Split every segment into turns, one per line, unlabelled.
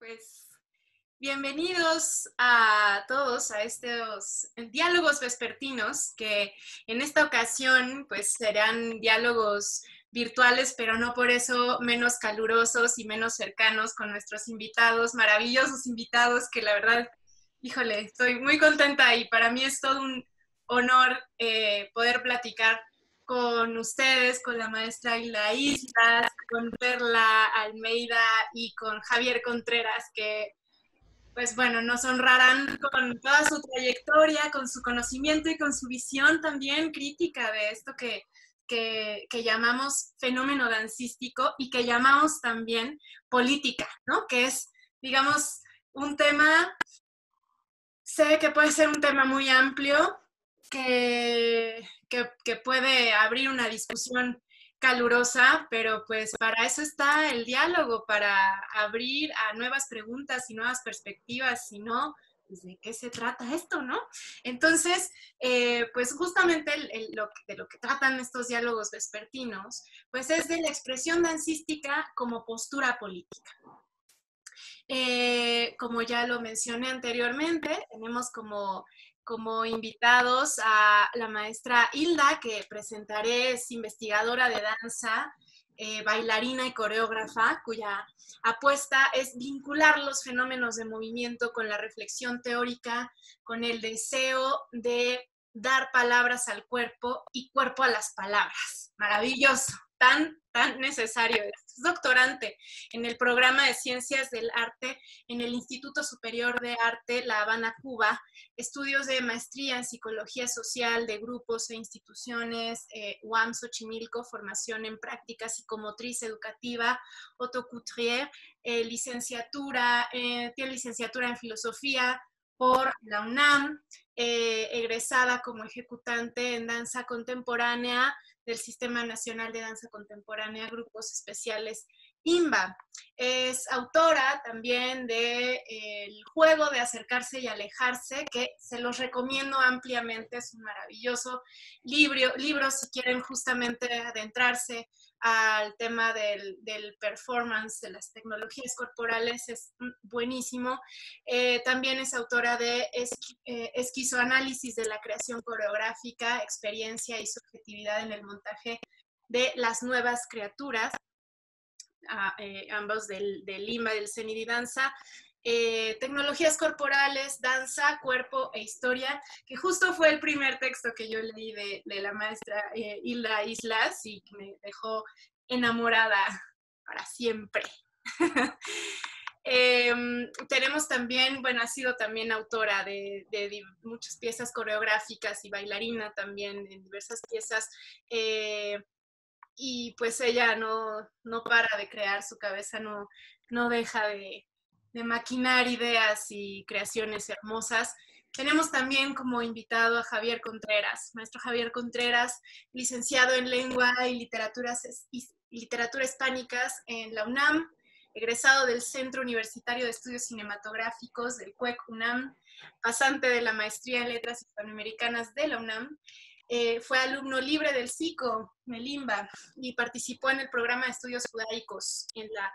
Pues bienvenidos a todos a estos diálogos vespertinos que en esta ocasión pues serán diálogos virtuales, pero no por eso menos calurosos y menos cercanos con nuestros invitados, maravillosos invitados que la verdad, híjole, estoy muy contenta y para mí es todo un honor eh, poder platicar con ustedes, con la maestra Isla Islas, con Perla Almeida y con Javier Contreras, que pues bueno, nos honrarán con toda su trayectoria, con su conocimiento y con su visión también crítica de esto que, que, que, llamamos fenómeno dancístico y que llamamos también política, ¿no? Que es, digamos, un tema, sé que puede ser un tema muy amplio, que, que, puede abrir una discusión calurosa, pero pues para eso está el diálogo, para abrir a nuevas preguntas y nuevas perspectivas, si no, pues, de qué se trata esto, ¿no? Entonces, eh, pues justamente lo, de lo que tratan estos diálogos vespertinos, pues es de la expresión dancística como postura política. Eh, como ya lo mencioné anteriormente, tenemos como como invitados a la maestra Hilda, que presentaré, es investigadora de danza, eh, bailarina y coreógrafa, cuya apuesta es vincular los fenómenos de movimiento con la reflexión teórica, con el deseo de dar palabras al cuerpo y cuerpo a las palabras. Maravilloso tan, tan necesario. Es doctorante en el programa de Ciencias del Arte en el Instituto Superior de Arte La Habana, Cuba, estudios de maestría en Psicología Social de Grupos e Instituciones, eh, UAM Xochimilco, formación en práctica psicomotriz educativa, Otto Coutrier, eh, licenciatura, eh, tiene licenciatura en Filosofía por la UNAM, eh, egresada como ejecutante en danza contemporánea del Sistema Nacional de Danza Contemporánea, Grupos Especiales IMBA. Es autora también de eh, El juego de acercarse y alejarse, que se los recomiendo ampliamente, es un maravilloso libro, si quieren justamente adentrarse al tema del, performance, de las tecnologías corporales, es buenísimo. Eh, también es autora de eh, Esquizoanálisis de la creación coreográfica, experiencia y subjetividad en el montaje de las nuevas criaturas, eh, ambos del, Lima, del CENIDI Danza. Eh, tecnologías corporales, danza, cuerpo e historia, que justo fue el primer texto que yo leí de, la maestra eh, Hilda Islas y me dejó enamorada para siempre. Em, tenemos también, bueno, ha sido también autora de, muchas piezas coreográficas y bailarina también en diversas piezas. Eh, y pues ella no, no para de crear, su cabeza no, no deja de, de maquinar ideas y creaciones hermosas. Tenemos también como invitado a Javier Contreras, maestro Javier Contreras, licenciado en Lengua y Literaturas, Literatura Hispánicas en la UNAM, egresado del Centro Universitario de Estudios Cinematográficos del CUEC UNAM, pasante de la Maestría en Letras Hispanoamericanas de la UNAM, eh, fue alumno libre del SICO, Melimba, y participó en el programa de estudios judaicos en la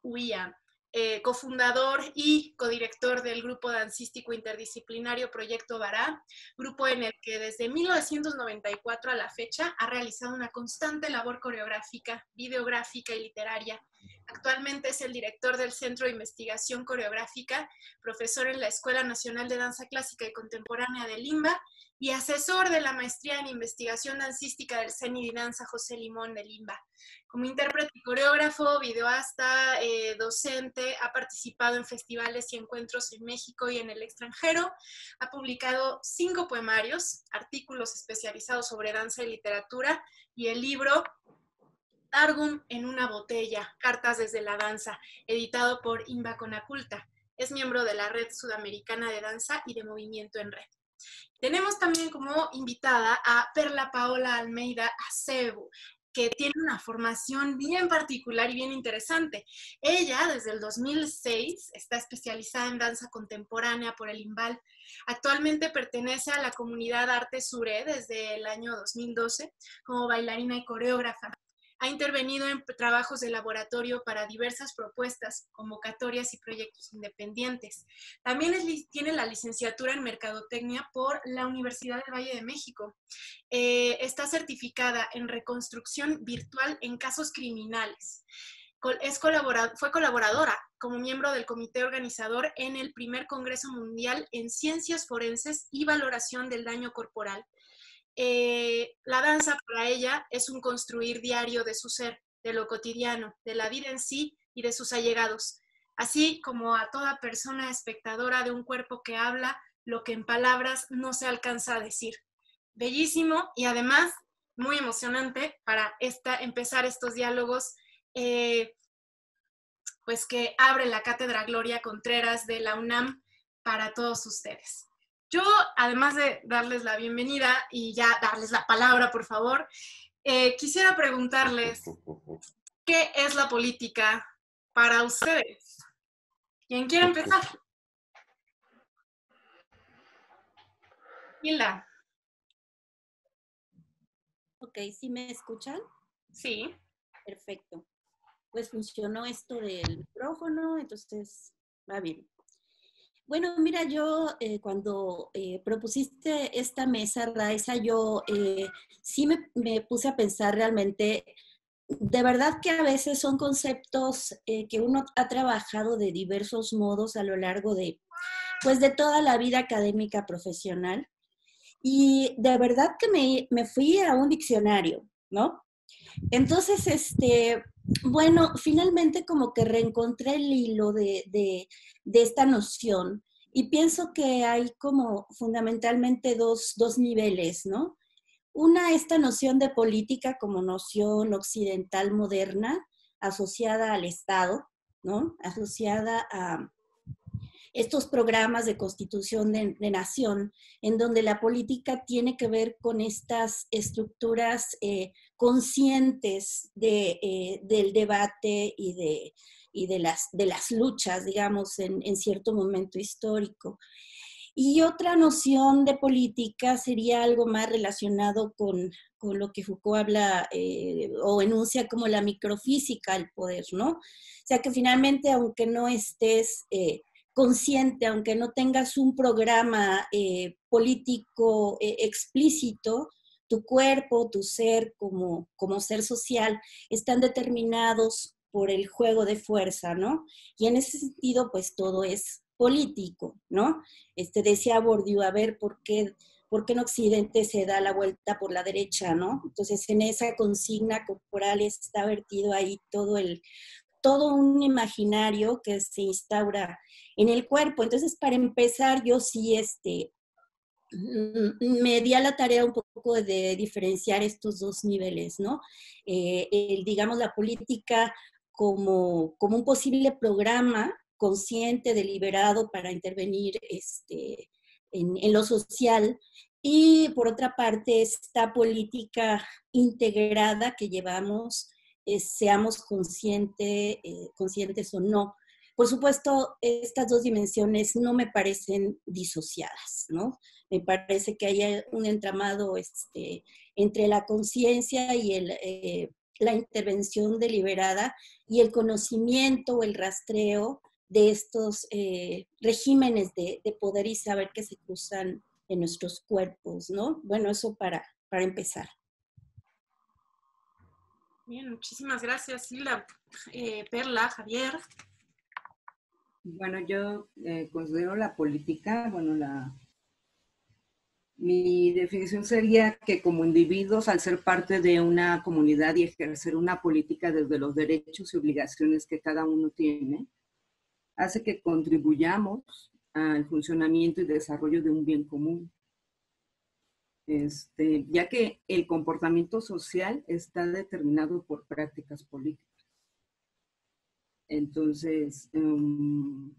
UIA. Eh, cofundador y codirector del grupo dancístico interdisciplinario Proyecto Bará, grupo en el que desde 1994 a la fecha ha realizado una constante labor coreográfica, videográfica y literaria. Actualmente es el director del Centro de Investigación Coreográfica, profesor en la Escuela Nacional de Danza Clásica y Contemporánea de Limba y asesor de la maestría en investigación dancística del CENI de Danza José Limón de Limba. Como intérprete y coreógrafo, videoasta, eh, docente, ha participado en festivales y encuentros en México y en el extranjero. Ha publicado cinco poemarios, artículos especializados sobre danza y literatura y el libro Targum en una botella, Cartas desde la danza, editado por Imba Conaculta. Es miembro de la Red Sudamericana de Danza y de Movimiento en Red. Tenemos también como invitada a Perla Paola Almeida Acebo, que tiene una formación bien particular y bien interesante. Ella, desde el 2006, está especializada en danza contemporánea por el IMBAL. Actualmente pertenece a la comunidad Arte Sure desde el año 2012 como bailarina y coreógrafa. Ha intervenido en trabajos de laboratorio para diversas propuestas, convocatorias y proyectos independientes. También tiene la licenciatura en Mercadotecnia por la Universidad del Valle de México. Eh, está certificada en reconstrucción virtual en casos criminales. Es fue colaboradora como miembro del comité organizador en el primer Congreso Mundial en Ciencias Forenses y Valoración del Daño Corporal, eh, la danza para ella es un construir diario de su ser, de lo cotidiano, de la vida en sí y de sus allegados, así como a toda persona espectadora de un cuerpo que habla lo que en palabras no se alcanza a decir. Bellísimo y además muy emocionante para esta, empezar estos diálogos, eh, pues que abre la Cátedra Gloria Contreras de la UNAM para todos ustedes. Yo, además de darles la bienvenida y ya darles la palabra, por favor, eh, quisiera preguntarles, ¿qué es la política para ustedes? ¿Quién quiere empezar? Hilda.
Ok, ¿sí me escuchan?
Sí.
Perfecto. Pues funcionó esto del micrófono, entonces va bien. Bueno, mira, yo eh, cuando eh, propusiste esta mesa, Raiza, yo eh, sí me, puse a pensar realmente, de verdad que a veces son conceptos que uno ha trabajado de diversos modos a lo largo de, pues, de toda la vida académica profesional. Y de verdad que me, me fui a un diccionario, ¿no? Entonces, este, bueno, finalmente como que reencontré el hilo de, esta noción y pienso que hay como fundamentalmente dos, niveles, ¿no? Una, esta noción de política como noción occidental moderna asociada al Estado, ¿no? Asociada a estos programas de constitución de, nación, en donde la política tiene que ver con estas estructuras eh, conscientes de, eh, del debate y de, y de, las, de las luchas, digamos, en, en cierto momento histórico. Y otra noción de política sería algo más relacionado con, con lo que Foucault habla eh, o enuncia como la microfísica del poder, ¿no? O sea que finalmente, aunque no estés eh, consciente, aunque no tengas un programa político explícito, tu cuerpo, tu ser como, como ser social están determinados por el juego de fuerza, ¿no? Y en ese sentido, pues todo es político, ¿no? Este decía Bourdieu, a ver, ¿por qué, ¿por qué en Occidente se da la vuelta por la derecha, ¿no? Entonces, en esa consigna corporal está vertido ahí todo el todo un imaginario que se instaura en el cuerpo. Entonces, para empezar, yo sí este, me di a la tarea un poco de diferenciar estos dos niveles, ¿no? Eh, digamos, la política como, como un posible programa consciente, deliberado para intervenir este, en, lo social y por otra parte esta política integrada que llevamos, eh, seamos consciente, eh, conscientes o no. Por supuesto, estas dos dimensiones no me parecen disociadas, ¿no? Me parece que hay un entramado este, entre la conciencia y el, eh, la intervención deliberada y el conocimiento o el rastreo de estos eh, regímenes de, poder y saber que se cruzan en nuestros cuerpos, ¿no? Bueno, eso para, para empezar.
Bien, muchísimas gracias, Silvia. Eh, Perla, Javier.
Bueno, yo considero la política, bueno, la, mi definición sería que como individuos, al ser parte de una comunidad y ejercer una política desde los derechos y obligaciones que cada uno tiene, hace que contribuyamos al funcionamiento y desarrollo de un bien común. Este, ya que el comportamiento social está determinado por prácticas políticas. Entonces, em,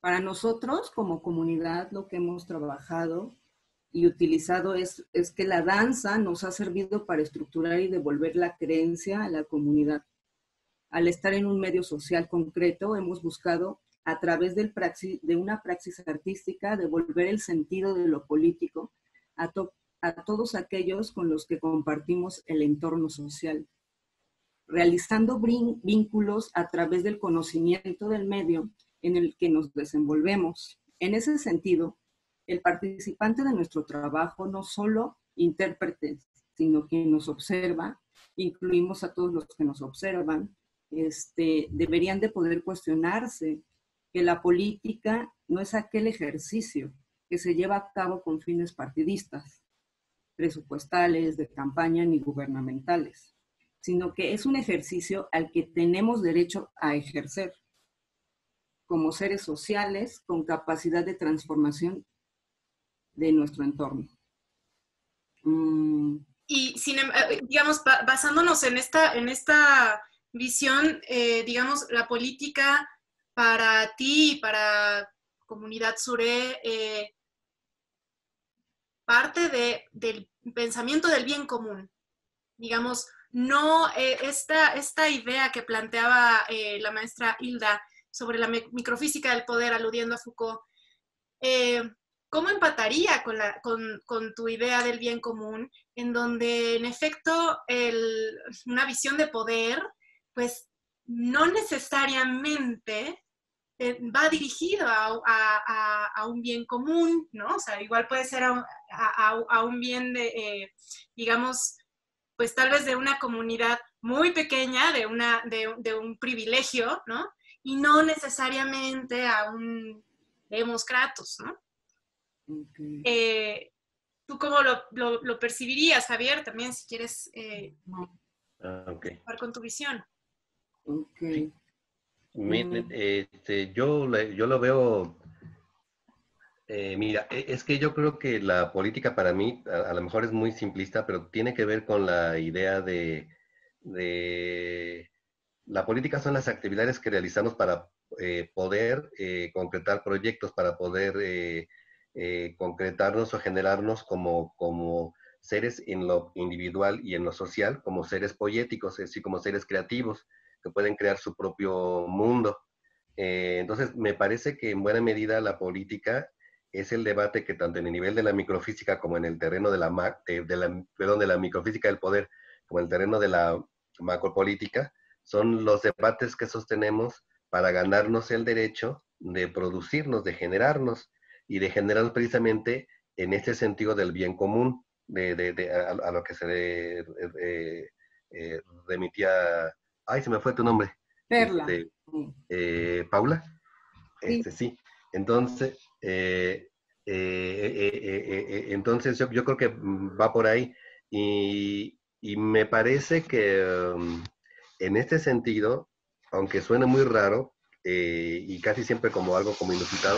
para nosotros como comunidad lo que hemos trabajado y utilizado es, es que la danza nos ha servido para estructurar y devolver la creencia a la comunidad. Al estar en un medio social concreto, hemos buscado a través del de una praxis artística devolver el sentido de lo político a, a todos aquellos con los que compartimos el entorno social. realizando vínculos a través del conocimiento del medio en el que nos desenvolvemos. En ese sentido, el participante de nuestro trabajo no solo intérprete, sino quien nos observa, incluimos a todos los que nos observan, este, deberían de poder cuestionarse que la política no es aquel ejercicio que se lleva a cabo con fines partidistas, presupuestales, de campaña ni gubernamentales, sino que es un ejercicio al que tenemos derecho a ejercer como seres sociales con capacidad de transformación de nuestro entorno.
Mm. Y sin, em, eh, digamos, basándonos en esta, en esta visión, eh, digamos, la política para ti y para comunidad Suré, eh, parte de, del pensamiento del bien común. Digamos, no esta, esta idea que planteaba la maestra Hilda sobre la microfísica del poder, aludiendo a Foucault, ¿cómo empataría con, tu idea del bien común, en donde en efecto una visión de poder, pues no necesariamente eh, va dirigido a, un bien común, ¿no? O sea, igual puede ser a, un bien de, eh, digamos, pues tal vez de una comunidad muy pequeña, de, de, un privilegio, ¿no? Y no necesariamente a un Demos Kratos, Eh, ¿Tú cómo lo, percibirías, Javier? También, si quieres eh, ah, con tu visión.
Miren, este, yo, yo lo veo, eh, mira, e, es que yo creo que la política para mí, a, lo mejor es muy simplista, pero tiene que ver con la idea de, de la política son las actividades que realizamos para eh, poder concretar proyectos, para poder eh, concretarnos o generarnos como, como seres en lo individual y en lo social, como seres poéticos, así como seres creativos que pueden crear su propio mundo. Eh, entonces, me parece que en buena medida la política es el debate que tanto en el nivel de la microfísica como en el terreno de la, de, la, perdón, de la microfísica del poder, como en el terreno de la macropolítica, son los debates que sostenemos para ganarnos el derecho de producirnos, de generarnos, y de generar precisamente en este sentido del bien común, de, de, a, lo que se eh, eh, remitía, ay, se me fue tu nombre.
Perla.
Este, eh, Paula. Sí. Este, sí. Entonces, entonces yo, yo, creo que va por ahí y, y me parece que um, en este sentido, aunque suene muy raro y casi siempre como algo como inusitado,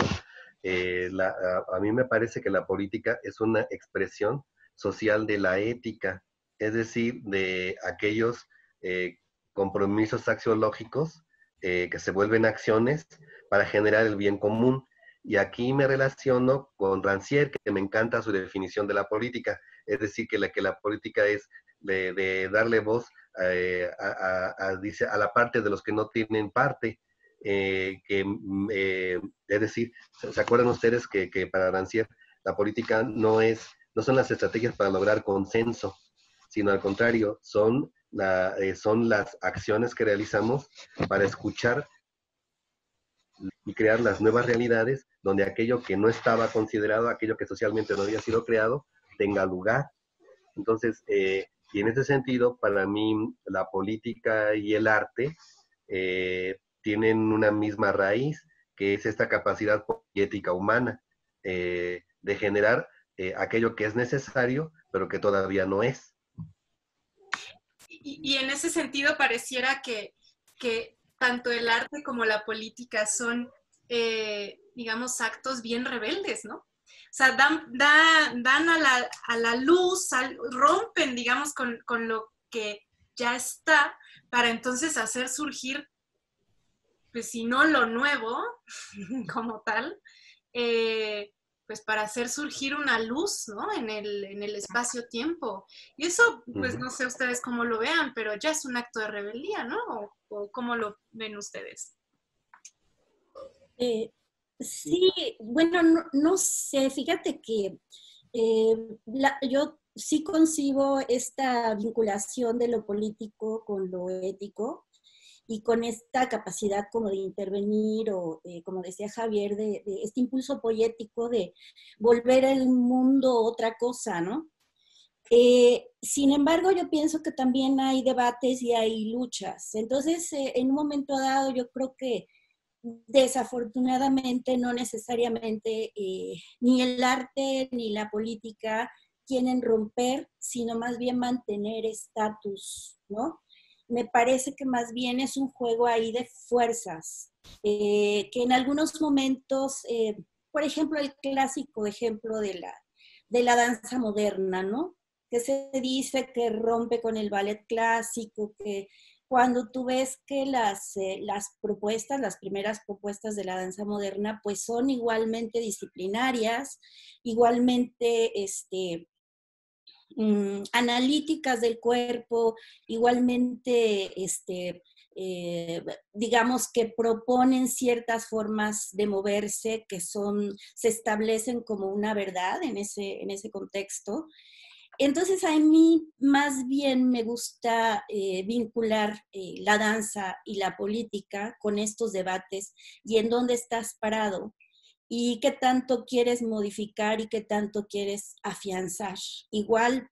eh, a, mí me parece que la política es una expresión social de la ética, es decir, de aquellos eh, compromisos axiológicos eh, que se vuelven acciones para generar el bien común. Y aquí me relaciono con Rancière, que me encanta su definición de la política, es decir, que la, que la política es de, darle voz a, la parte de los que no tienen parte, eh, que, mm, eh, es decir, ¿se acuerdan ustedes que, para Rancière la política no, es, no son las estrategias para lograr consenso, sino al contrario, son, la, eh, son las acciones que realizamos para escuchar y crear las nuevas realidades donde aquello que no estaba considerado, aquello que socialmente no había sido creado, tenga lugar. Entonces, y en ese sentido, para mí, la política y el arte tienen una misma raíz, que es esta capacidad poética humana eh, de generar eh, aquello que es necesario, pero que todavía no es.
Y, en ese sentido pareciera que, tanto el arte como la política son, eh, digamos, actos bien rebeldes, ¿no? O sea, dan, dan, a, la, luz, rompen, digamos, con, con lo que ya está, para entonces hacer surgir pues si no lo nuevo como tal, eh, pues para hacer surgir una luz, ¿no? En el, espacio-tiempo. Y eso, pues no sé ustedes cómo lo vean, pero ya es un acto de rebeldía, ¿no? ¿O, cómo lo ven ustedes?
Eh, sí, bueno, no, sé, fíjate que eh, yo sí concibo esta vinculación de lo político con lo ético y con esta capacidad como de intervenir o, eh, como decía Javier, de, este impulso poético de volver el mundo otra cosa, ¿no? Eh, sin embargo, yo pienso que también hay debates y hay luchas. Entonces, eh, en un momento dado, yo creo que desafortunadamente no necesariamente ni el arte ni la política quieren romper, sino más bien mantener estatus, ¿no? Me parece que más bien es un juego ahí de fuerzas, eh, que en algunos momentos, eh, por ejemplo, el clásico ejemplo de la, de la danza moderna, ¿no? Que se dice que rompe con el ballet clásico, que cuando tú ves que las, eh, las propuestas, las primeras propuestas de la danza moderna, pues son igualmente disciplinarias, igualmente este, Mm, analíticas del cuerpo, igualmente, este, eh, digamos que proponen ciertas formas de moverse que son, se establecen como una verdad en ese, en ese contexto. Entonces a mí más bien me gusta eh, vincular eh, la danza y la política con estos debates y en dónde estás parado y qué tanto quieres modificar y qué tanto quieres afianzar. Igual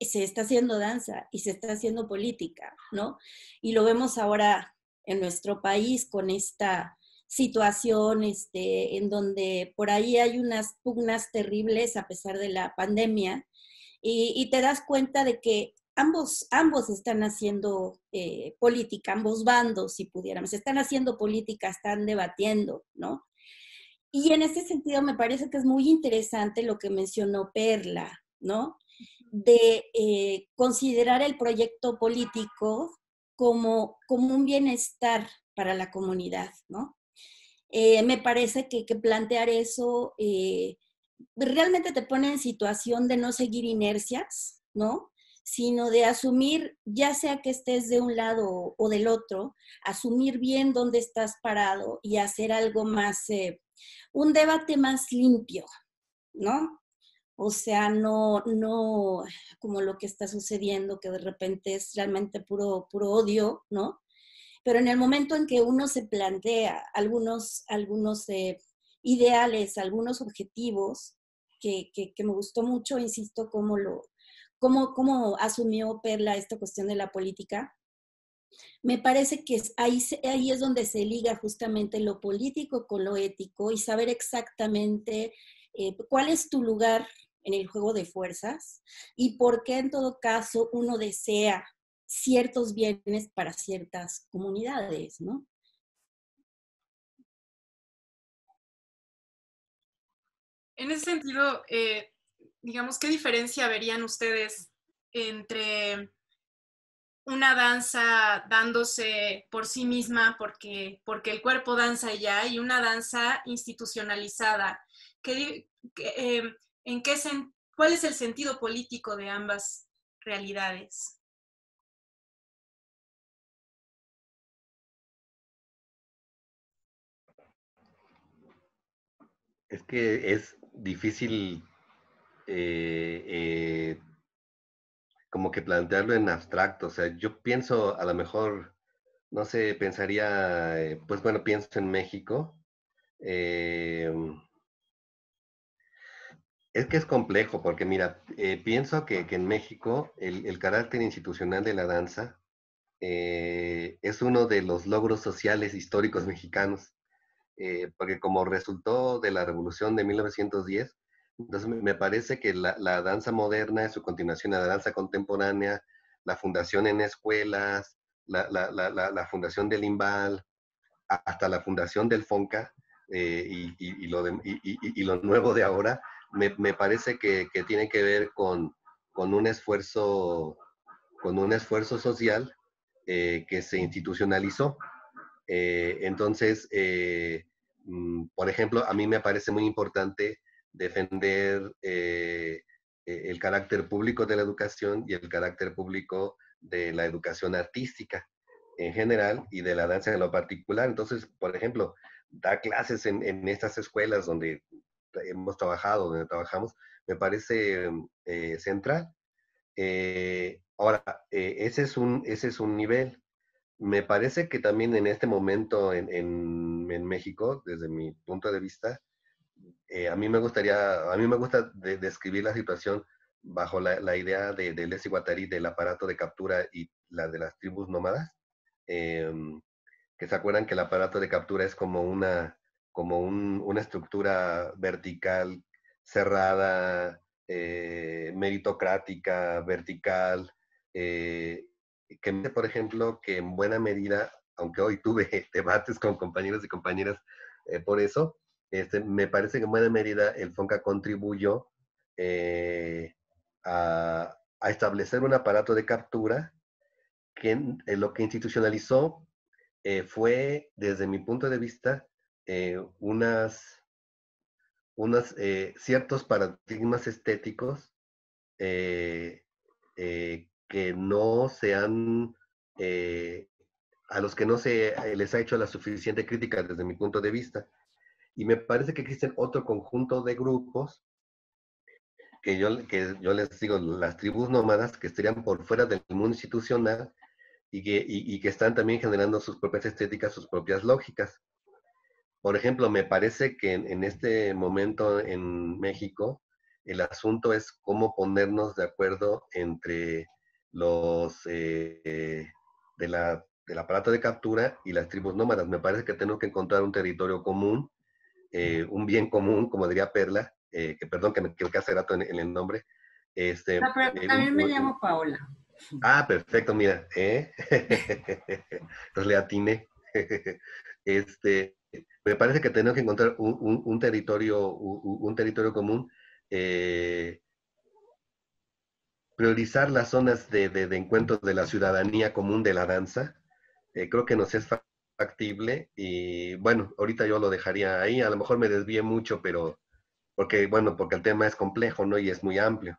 se está haciendo danza y se está haciendo política, ¿no? Y lo vemos ahora en nuestro país con esta situación este, en donde por ahí hay unas pugnas terribles a pesar de la pandemia y, te das cuenta de que ambos, ambos están haciendo eh, política, ambos bandos, si pudiéramos, están haciendo política, están debatiendo, ¿no? Y en ese sentido me parece que es muy interesante lo que mencionó Perla, ¿no? De eh, considerar el proyecto político como, como un bienestar para la comunidad, ¿no? Eh, me parece que, plantear eso eh, realmente te pone en situación de no seguir inercias, ¿no? Sino de asumir, ya sea que estés de un lado o del otro, asumir bien dónde estás parado y hacer algo más un debate más limpio, ¿no? O sea, no, no como lo que está sucediendo, que de repente es realmente puro, puro odio, ¿no? Pero en el momento en que uno se plantea algunos, algunos eh, ideales, algunos objetivos, que, que, me gustó mucho, insisto, cómo lo, cómo, cómo asumió Perla esta cuestión de la política, me parece que ahí, es donde se liga justamente lo político con lo ético y saber exactamente eh, cuál es tu lugar en el juego de fuerzas y por qué en todo caso uno desea ciertos bienes para ciertas comunidades, ¿no?
En ese sentido, eh, digamos, ¿qué diferencia verían ustedes entre una danza dándose por sí misma porque, porque el cuerpo danza ya y una danza institucionalizada. ¿Qué, em, en qué ¿Cuál es el sentido político de ambas realidades?
Es que es difícil eh, eh, como que plantearlo en abstracto. O sea, yo pienso, a lo mejor, no sé, pensaría, eh, pues bueno, pienso en México. Eh, es que es complejo, porque mira, eh, pienso que, en México el, carácter institucional de la danza es uno de los logros sociales históricos mexicanos, porque como resultó de la revolución de 1910, entonces, me parece que la, danza moderna es su continuación a la danza contemporánea, la fundación en escuelas, la, fundación del IMBAL, hasta la fundación del FONCA eh, y, lo lo nuevo de ahora, me, parece que, tiene que ver con, un esfuerzo con un esfuerzo social eh, que se institucionalizó. Eh, entonces, mm, por ejemplo, a mí me parece muy importante defender eh, eh, el carácter público de la educación y el carácter público de la educación artística en general y de la danza en lo particular. Entonces, por ejemplo, dar clases en, estas escuelas donde hemos trabajado, donde trabajamos, me parece eh, central. Eh, ahora, ese, es un, ese es un nivel. Me parece que también en este momento en, en, México, desde mi punto de vista, a mí me gustaría, a mí me gusta describir la situación bajo la, idea de, de Leslie Guattari del aparato de captura y la de las tribus nómadas, em, que se acuerdan que el aparato de captura es como una, como un, una estructura vertical cerrada, eh, meritocrática, vertical, eh, que por ejemplo, que en buena medida, aunque hoy tuve debates con compañeros y compañeras eh, por eso, este, me parece que en buena medida el FONCA contribuyó a, establecer un aparato de captura que lo que institucionalizó fue, desde mi punto de vista, unas unos eh, ciertos paradigmas estéticos eh, eh, que no se han, a los que no se les ha hecho la suficiente crítica desde mi punto de vista. Y me parece que existen otro conjunto de grupos que yo, que yo les digo, las tribus nómadas, que estarían por fuera del mundo institucional y que, y que están también generando sus propias estéticas, sus propias lógicas. Por ejemplo, me parece que en, este momento en México el asunto es cómo ponernos de acuerdo entre los eh, de la, del aparato de captura y las tribus nómadas. Me parece que tenemos que encontrar un territorio común, eh, un bien común, como diría Perla, eh, que perdón que me equivoqué hace rato en, el nombre. Este,
no, pero también me llamo Paola.
Ah, perfecto, mira, ¿eh? Entonces le atiné. este, me parece que tenemos que encontrar un, territorio, un, territorio común, eh, priorizar las zonas de, encuentro de la ciudadanía común de la danza. Eh, creo que nos es factible y bueno, ahorita yo lo dejaría ahí, a lo mejor me desvíe mucho, pero porque bueno, porque el tema es complejo, ¿no? Y es muy amplio.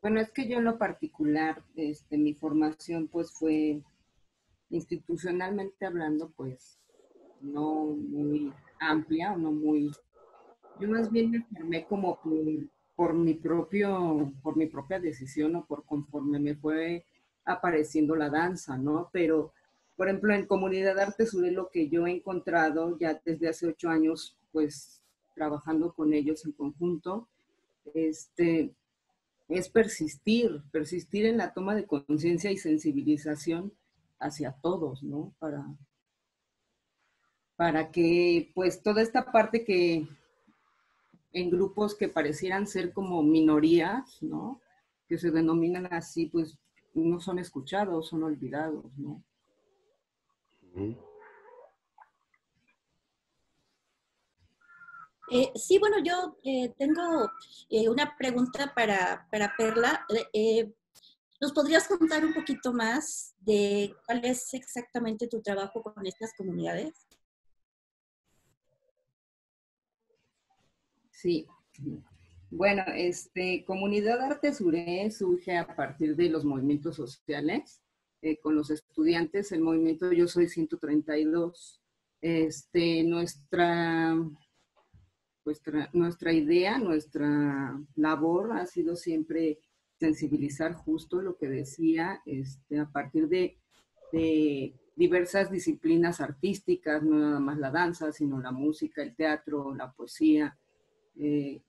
Bueno, es que yo en lo particular, este, mi formación pues fue institucionalmente hablando, pues no muy amplia o no muy... Yo más bien me formé como por, mi propio, por mi propia decisión o por conforme me fue apareciendo la danza, ¿no? Pero, por ejemplo, en Comunidad Arte Sur lo que yo he encontrado ya desde hace ocho años, pues trabajando con ellos en conjunto, este, es persistir, persistir en la toma de conciencia y sensibilización hacia todos, ¿no? Para, para que pues toda esta parte que en grupos que parecieran ser como minorías, ¿no? Que se denominan así, pues no son escuchados, son olvidados, ¿no?
Eh, sí, bueno, yo eh, tengo eh, una pregunta para, para Perla. ¿Nos podrías contar un poquito más de cuál es exactamente tu trabajo con estas comunidades?
Sí. Bueno, este, Comunidad Arte Suré surge a partir de los movimientos sociales. Eh, con los estudiantes, el movimiento Yo Soy 132. Este, nuestra, nuestra, nuestra idea, nuestra labor ha sido siempre sensibilizar justo lo que decía, este, a partir de, diversas disciplinas artísticas, no nada más la danza, sino la música, el teatro, la poesía, eh,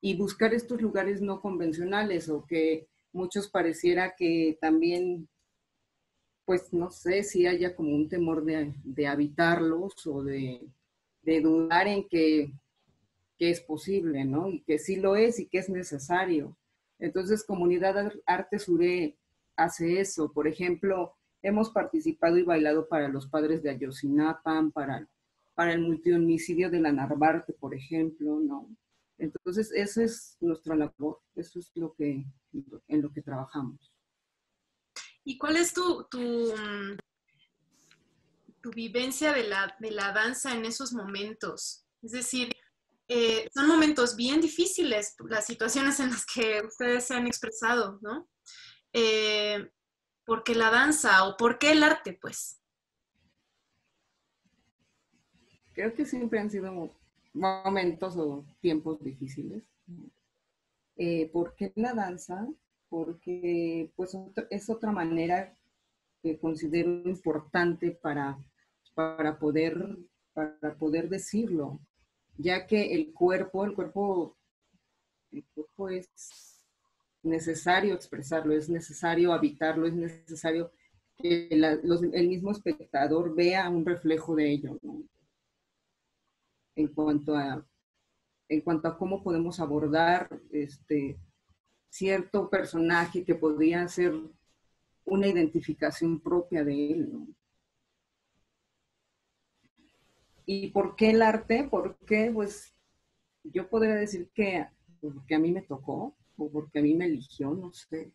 y buscar estos lugares no convencionales o que muchos pareciera que también, pues no sé si haya como un temor de, habitarlos o de, dudar en que, que, es posible, ¿no? Y que sí lo es y que es necesario. Entonces, Comunidad Arte Suré hace eso. Por ejemplo, hemos participado y bailado para los padres de Ayotzinapa, para, para el multihomicidio de la Narvarte, por ejemplo, ¿no? Entonces, esa es nuestra labor, eso es lo que, en lo que trabajamos.
¿Y cuál es tu, tu, tu vivencia de la, de la danza en esos momentos? Es decir, eh, son momentos bien difíciles, las situaciones en las que ustedes se han expresado, ¿no? Eh, ¿Por qué la danza o por qué el arte, pues?
Creo que siempre han sido momentos o tiempos difíciles. Eh, ¿Por qué la danza? Porque pues, es otra manera que considero importante para, para, poder, para poder decirlo, ya que el cuerpo, el cuerpo, el cuerpo es necesario expresarlo, es necesario habitarlo, es necesario que el mismo espectador vea un reflejo de ello. En cuanto a en cuanto a cómo podemos abordar este cierto personaje que podría ser una identificación propia de él. ¿Y por qué el arte? Porque, pues, yo podría decir que porque a mí me tocó o porque a mí me eligió, no sé.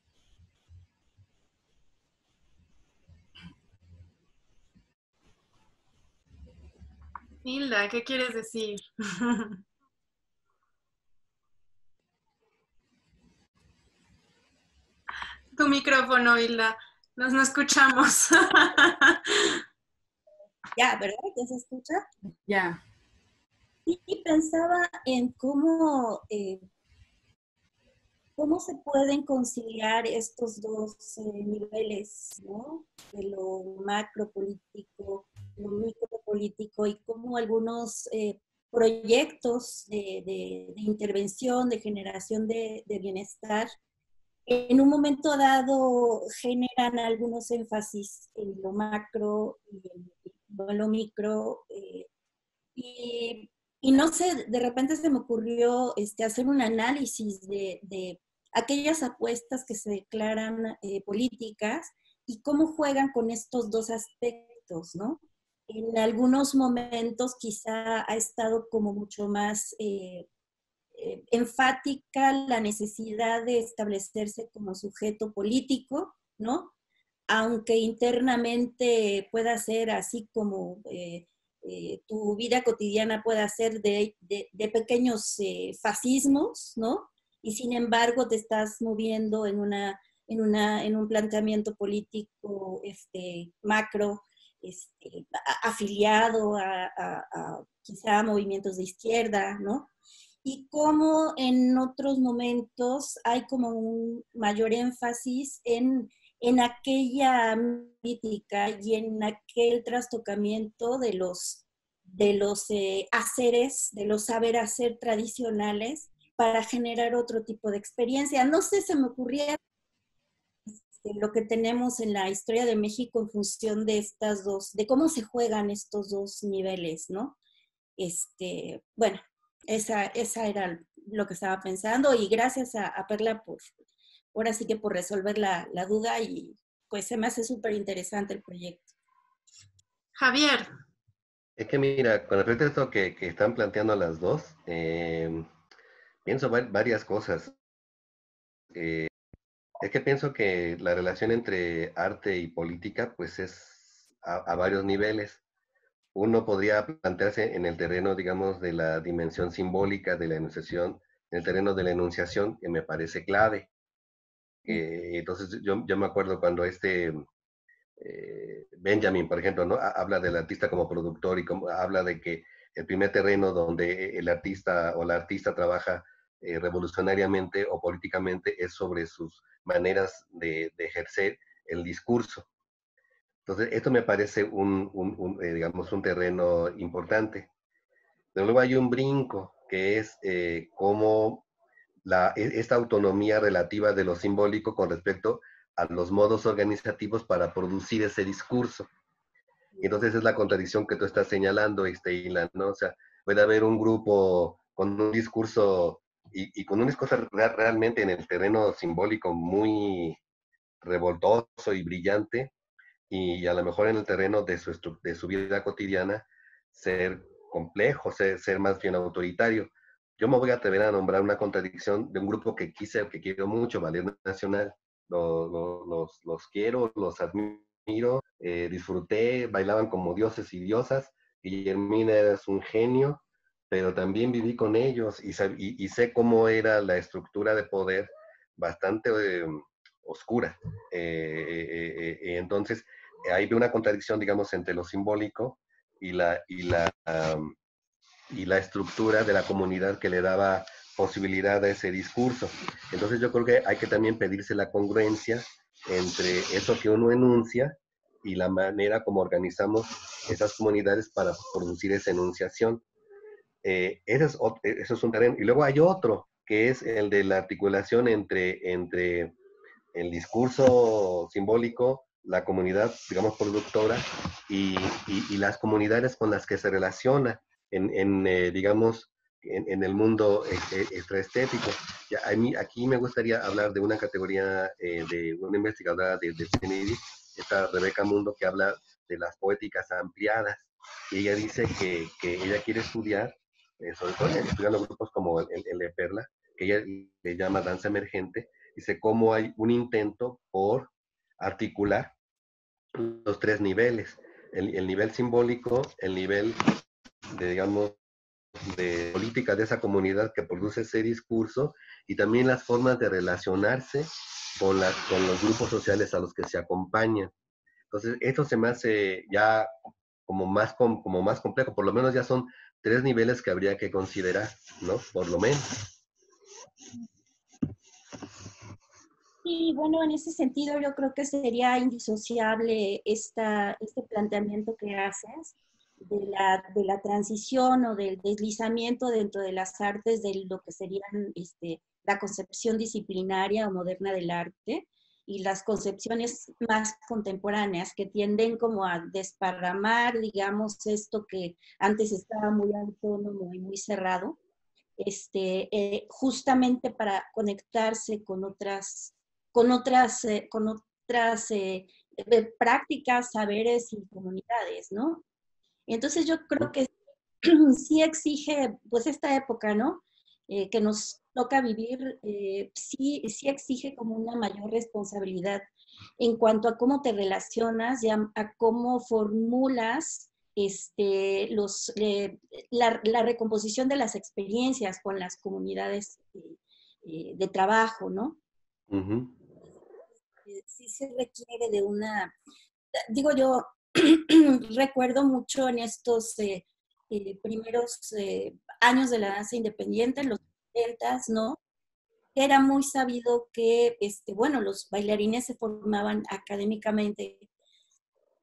Hilda, ¿qué quieres decir? tu micrófono, Hilda. Nos no escuchamos.
ya, ¿verdad? ¿Ya se escucha?
Ya.
Y, pensaba en cómo, eh, cómo se pueden conciliar estos dos eh, niveles, ¿no? De lo macropolítico, lo micropolítico y cómo algunos eh, proyectos de, intervención, de generación de, de bienestar, en un momento dado generan algunos énfasis en lo macro y en lo micro. Eh, y, no sé, de repente se me ocurrió este, hacer un análisis de, aquellas apuestas que se declaran eh, políticas y cómo juegan con estos dos aspectos, ¿no? En algunos momentos quizá ha estado como mucho más eh, eh, enfática la necesidad de establecerse como sujeto político, ¿no? Aunque internamente pueda ser así como eh, eh, tu vida cotidiana pueda ser de, pequeños fascismos, ¿no? Y sin embargo te estás moviendo en, una, en, una, en un planteamiento político este, macro, este, afiliado a, a, quizá movimientos de izquierda, ¿no? Y cómo en otros momentos hay como un mayor énfasis en, en aquella mítica y en aquel trastocamiento de los, de los eh, haceres, de los saber hacer tradicionales para generar otro tipo de experiencia. No sé, se me ocurría este, lo que tenemos en la historia de México en función de estas dos, de cómo se juegan estos dos niveles, ¿no? Este, bueno, esa, esa era lo que estaba pensando y gracias a, Perla por, ahora sí que por resolver la, duda y pues se me hace súper interesante el proyecto.
Javier.
Es que mira, con respecto a esto que, están planteando las dos, em, pienso varias cosas. Eh, es que pienso que la relación entre arte y política pues es a varios niveles uno podría plantearse en el terreno, digamos, de la dimensión simbólica de la enunciación, en el terreno de la enunciación, que me parece clave. Eh, entonces, yo, yo, me acuerdo cuando este eh, Benjamin, por ejemplo, ¿no? habla del artista como productor y como, habla de que el primer terreno donde el artista o la artista trabaja eh, revolucionariamente o políticamente es sobre sus maneras de, de ejercer el discurso. Entonces, esto me parece un, eh, digamos, un terreno importante. Pero luego hay un brinco, que es eh, cómo la, e, esta autonomía relativa de lo simbólico con respecto a los modos organizativos para producir ese discurso. Entonces es la contradicción que tú estás señalando, este, Ilan, ¿no? O sea, puede haber un grupo con un discurso y, con un discurso realmente en el terreno simbólico muy revoltoso y brillante, y a lo mejor en el terreno de su, de su vida cotidiana ser complejo, ser, ser más bien autoritario. Yo me voy a atrever a nombrar una contradicción de un grupo que quise, que quiero mucho, Valiente Nacional. Los, los, los, quiero, los admiro, eh, disfruté, bailaban como dioses y diosas. Guillermina es un genio, pero también viví con ellos y, y, sé cómo era la estructura de poder bastante eh, oscura. Eh, entonces, hay una contradicción, digamos, entre lo simbólico y la, y la, y la estructura de la comunidad que le daba posibilidad a ese discurso. Entonces yo creo que hay que también pedirse la congruencia entre eso que uno enuncia y la manera como organizamos esas comunidades para producir esa enunciación. Eh, ese, es, eso es un terreno. Y luego hay otro, que es el de la articulación entre, entre el discurso simbólico, la comunidad, digamos, productora y, y, las comunidades con las que se relaciona en, en eh, digamos, en, en, el mundo e, e, extraestético. Ya, aquí me gustaría hablar de una categoría eh, de una investigadora de, de Kennedy, esta Rebeca Mundo, que habla de las poéticas ampliadas. Y ella dice que, que ella quiere estudiar, eh, sobre todo estudiando grupos como el, el, de Perla, que ella le llama danza emergente, dice cómo hay un intento por articular los tres niveles, el, el nivel simbólico, el nivel de, digamos, de política de esa comunidad que produce ese discurso y también las formas de relacionarse con, las, con los grupos sociales a los que se acompañan. Entonces, esto se me hace ya como más, como más complejo, por lo menos ya son tres niveles que habría que considerar, ¿no? Por lo menos.
Y bueno, en ese sentido yo creo que sería indisociable esta, este planteamiento que haces de la, de la transición o del deslizamiento dentro de las artes de lo que serían este, la concepción disciplinaria o moderna del arte y las concepciones más contemporáneas que tienden como a desparramar, digamos, esto que antes estaba muy autónomo y muy cerrado, este, eh, justamente para conectarse con otras, con otras, eh, con otras eh, prácticas, saberes y comunidades, ¿no? Entonces yo creo que sí exige, pues esta época, ¿no? Eh, que nos toca vivir, eh, sí, sí exige como una mayor responsabilidad en cuanto a cómo te relacionas, y a, cómo formulas este, los, la, recomposición de las experiencias con las comunidades eh, de trabajo, ¿no? Sí se requiere de una, digo yo, recuerdo mucho en estos eh, eh, primeros eh, años de la danza independiente, en los 70, ¿no? Era muy sabido que, este, bueno, los bailarines se formaban académicamente,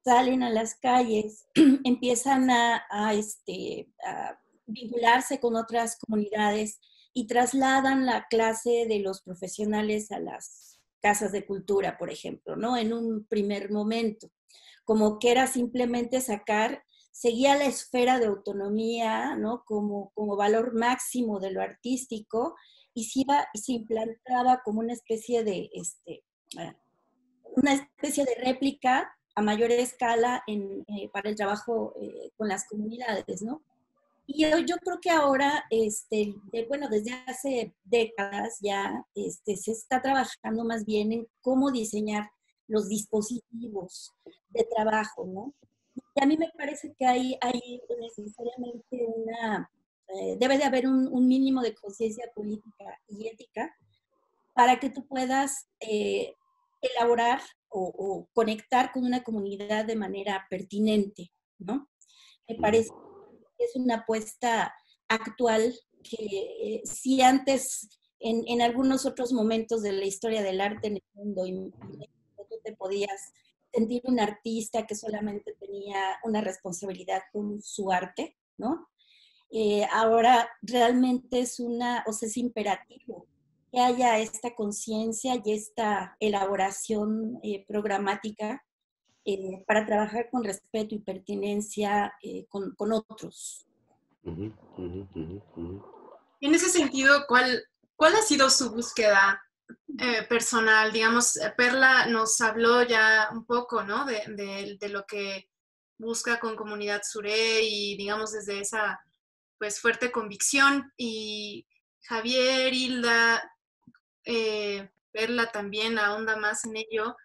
salen a las calles, empiezan a, a, este, a vincularse con otras comunidades y trasladan la clase de los profesionales a las casas de cultura, por ejemplo, ¿no? En un primer momento como que era simplemente sacar, seguía la esfera de autonomía, ¿no? Como, como valor máximo de lo artístico y se, iba, se implantaba como una especie de, este, ah, una especie de réplica a mayor escala en, eh, para el trabajo eh, con las comunidades, ¿no? Y yo, yo, creo que ahora, este, bueno, desde hace décadas ya este, se está trabajando más bien en cómo diseñar los dispositivos de trabajo, ¿no? Y a mí me parece que hay, hay necesariamente una, eh, debe de haber un, mínimo de conciencia política y ética para que tú puedas eh, elaborar o, conectar con una comunidad de manera pertinente, ¿no? Me parece es una apuesta actual que eh, si antes en, en, algunos otros momentos de la historia del arte en el mundo te podías sentir un artista que solamente tenía una responsabilidad con su arte, ¿no? Eh, ahora realmente es una, o sea, es imperativo que haya esta conciencia y esta elaboración eh, programática eh, para trabajar con respeto y pertinencia con, con, otros.
En ese sentido, ¿cuál, ¿cuál ha sido su búsqueda eh, personal, digamos, eh, Perla nos habló ya un poco, ¿no? De, lo que busca con Comunidad Suré y, digamos, desde esa, pues, fuerte convicción. Y Javier, Hilda, eh, Perla también ahonda más en ello.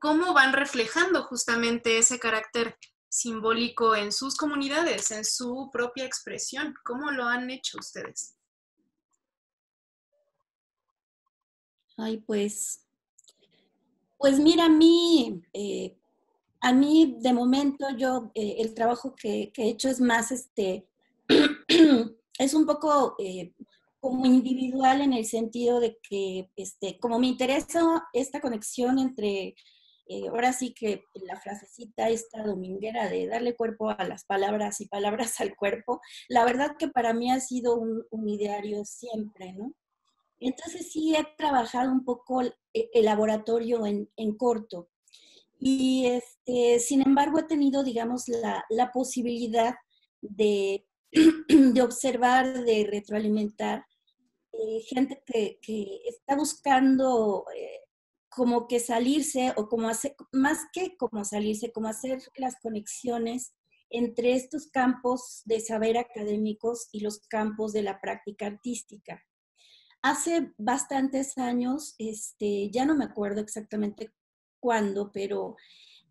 ¿Cómo van reflejando justamente ese carácter simbólico en sus comunidades, en su propia expresión? ¿Cómo lo han hecho ustedes?
Ay, pues, pues mira, a mí, eh, a mí de momento yo, eh, el trabajo que, he hecho es más, este, es un poco eh, como individual en el sentido de que, este, como me interesa esta conexión entre, eh, ahora sí que la frasecita esta dominguera de darle cuerpo a las palabras y palabras al cuerpo, la verdad que para mí ha sido un, un ideario siempre, ¿no? Entonces sí he trabajado un poco el, laboratorio en, en, corto. Y este, sin embargo he tenido, digamos, la, la posibilidad de, de, observar, de retroalimentar eh, gente que, que, está buscando eh, como que salirse o como hacer, más que como salirse, como hacer las conexiones entre estos campos de saber académicos y los campos de la práctica artística. Hace bastantes años, este, ya no me acuerdo exactamente cuándo, pero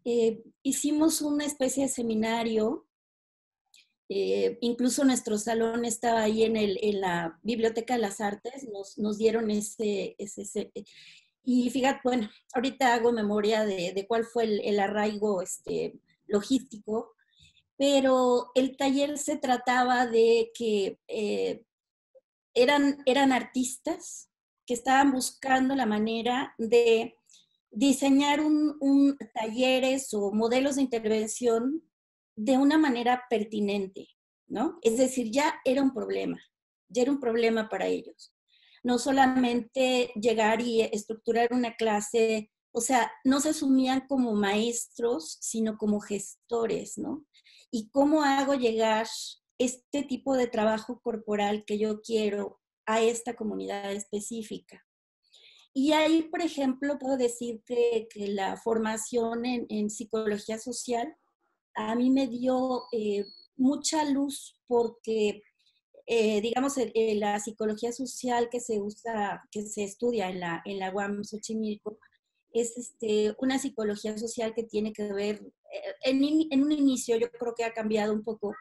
eh, hicimos una especie de seminario. Eh, incluso nuestro salón estaba ahí en, el, en, la Biblioteca de las Artes, nos, nos dieron ese, ese, Y fíjate, bueno, ahorita hago memoria de, de cuál fue el, el, arraigo este, logístico, pero el taller se trataba de que eh, eran, eran artistas que estaban buscando la manera de diseñar un, talleres o modelos de intervención de una manera pertinente, ¿no? Es decir, ya era un problema, ya era un problema para ellos. No solamente llegar y estructurar una clase, o sea, no se asumían como maestros, sino como gestores, ¿no? ¿Y cómo hago llegar este tipo de trabajo corporal que yo quiero a esta comunidad específica. Y ahí, por ejemplo, puedo decir que, la formación en, psicología social a mí me dio eh, mucha luz porque, eh, digamos, la psicología social que se usa, que se estudia en la, en la UAM Xochimilco, es este, una psicología social que tiene que ver, eh, en, en, un inicio yo creo que ha cambiado un poco,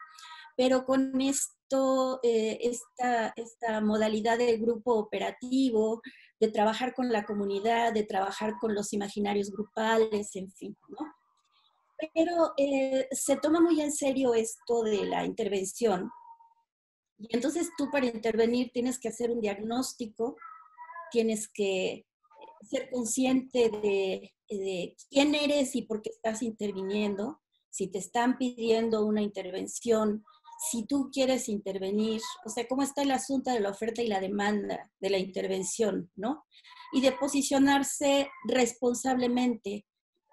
pero con esto, eh, esta, esta modalidad de grupo operativo, de trabajar con la comunidad, de trabajar con los imaginarios grupales, en fin, ¿no? Pero eh, se toma muy en serio esto de la intervención. Y entonces tú para intervenir tienes que hacer un diagnóstico, tienes que ser consciente de, quién eres y por qué estás interviniendo. Si te están pidiendo una intervención, si tú quieres intervenir, o sea, cómo está el asunto de la oferta y la demanda de la intervención, ¿no? Y de posicionarse responsablemente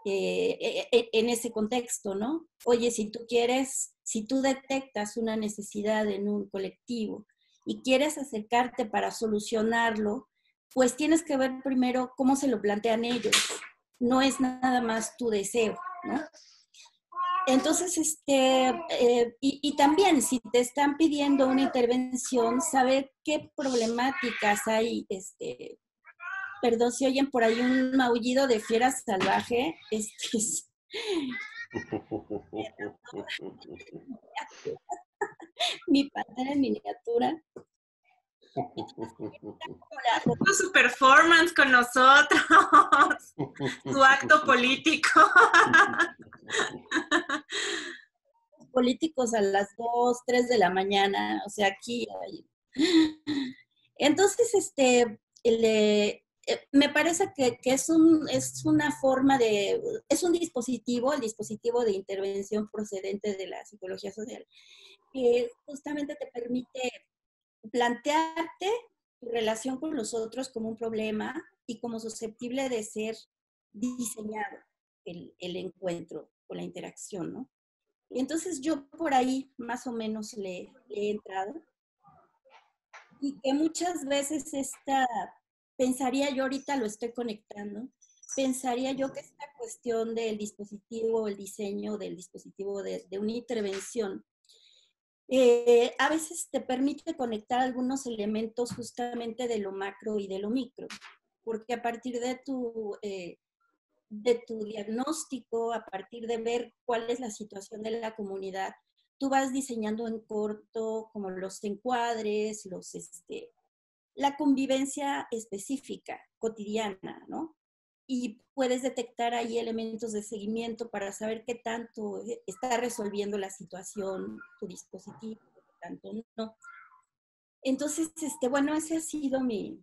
eh, e, e, en ese contexto, ¿no? Oye, si tú quieres, si tú detectas una necesidad en un colectivo y quieres acercarte para solucionarlo, pues tienes que ver primero cómo se lo plantean ellos. No es nada más tu deseo, ¿no? Entonces, este, eh, y, también si te están pidiendo una intervención, saber qué problemáticas hay, este, perdón si oyen por ahí un maullido de fiera salvaje, este, mi en miniatura.
Su performance con nosotros, su acto político.
Políticos a las 2, 3 de la mañana, o sea, aquí. Entonces, este, eh, me parece que, es, un, es una forma de, es un dispositivo, el dispositivo de intervención procedente de la psicología social, que justamente te permite plantearte tu relación con los otros como un problema y como susceptible de ser diseñado el, el encuentro o la interacción, ¿no? Y entonces yo por ahí más o menos le, he entrado y que muchas veces esta, pensaría yo ahorita lo estoy conectando, pensaría yo que esta cuestión del dispositivo, el diseño del dispositivo de, una intervención, eh, a veces te permite conectar algunos elementos justamente de lo macro y de lo micro, porque a partir de tu, eh, de tu diagnóstico, a partir de ver cuál es la situación de la comunidad, tú vas diseñando en corto como los encuadres, los, este, la convivencia específica, cotidiana, ¿no? y puedes detectar ahí elementos de seguimiento para saber qué tanto está resolviendo la situación tu dispositivo, qué tanto no. Entonces, este, bueno, ese ha sido mi,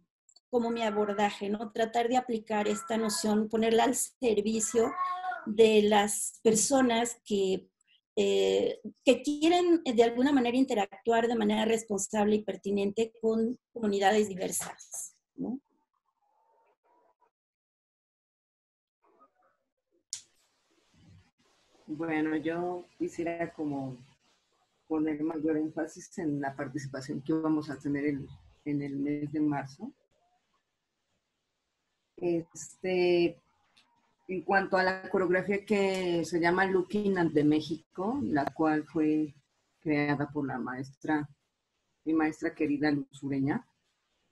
como mi abordaje, ¿no? Tratar de aplicar esta noción, ponerla al servicio de las personas que, eh, que quieren de alguna manera interactuar de manera responsable y pertinente con comunidades diversas, ¿no?
Bueno, yo quisiera como poner mayor énfasis en la participación que vamos a tener en, en el mes de marzo. Este, en cuanto a la coreografía que se llama Looking at de México, la cual fue creada por la maestra, mi maestra querida Luzureña,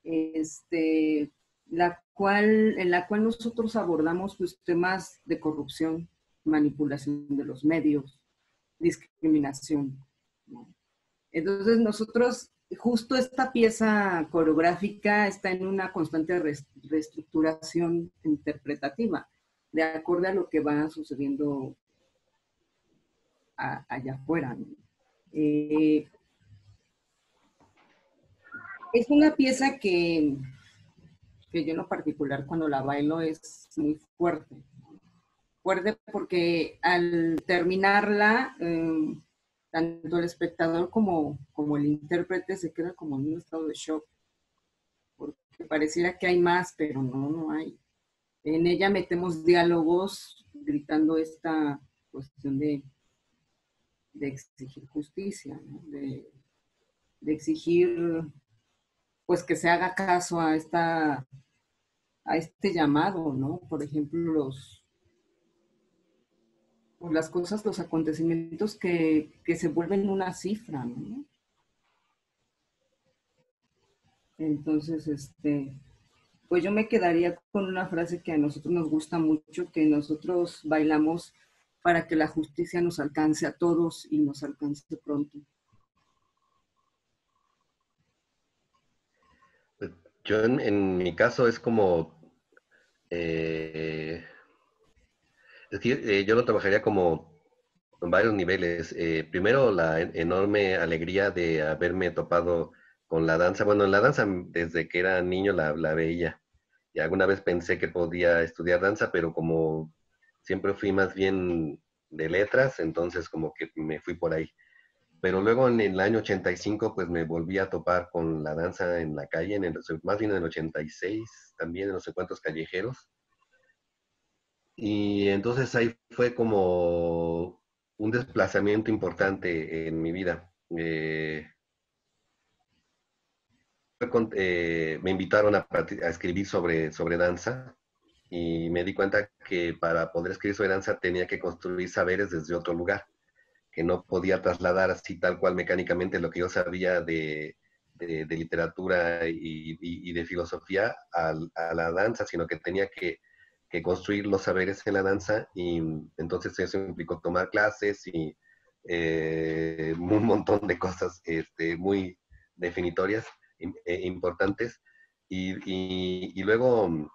este, la cual, en la cual nosotros abordamos pues, temas de corrupción, manipulación de los medios, discriminación. Entonces nosotros, justo esta pieza coreográfica está en una constante reestructuración interpretativa, de acuerdo a lo que va sucediendo allá afuera. Eh, es una pieza que, que yo en lo particular cuando la bailo es muy fuerte porque al terminarla, em, tanto el espectador como, como el intérprete se queda como en un estado de shock, porque pareciera que hay más, pero no, no hay. En ella metemos diálogos gritando esta cuestión de, exigir justicia, de, exigir pues que se haga caso a esta a este llamado, ¿no? Por ejemplo, los, las cosas, los acontecimientos que, se vuelven una cifra, ¿no? Entonces, este, pues yo me quedaría con una frase que a nosotros nos gusta mucho, que nosotros bailamos para que la justicia nos alcance a todos y nos alcance pronto.
Yo en, mi caso es como eh, es decir, eh, yo lo trabajaría como en varios niveles. Eh, primero, la enorme alegría de haberme topado con la danza. Bueno, en la danza desde que era niño la, la veía. Y alguna vez pensé que podía estudiar danza, pero como siempre fui más bien de letras, entonces como que me fui por ahí. Pero luego en el año 85 pues me volví a topar con la danza en la calle, en el, más bien en el 86 también en no sé cuántos callejeros. Y entonces ahí fue como un desplazamiento importante en mi vida. Eh, eh, me invitaron a, escribir sobre, sobre danza y me di cuenta que para poder escribir sobre danza tenía que construir saberes desde otro lugar, que no podía trasladar así tal cual mecánicamente lo que yo sabía de, literatura y, de filosofía a la danza, sino que tenía que que construir los saberes en la danza y entonces eso implicó tomar clases y eh, un montón de cosas este, muy definitorias, e importantes. Y, luego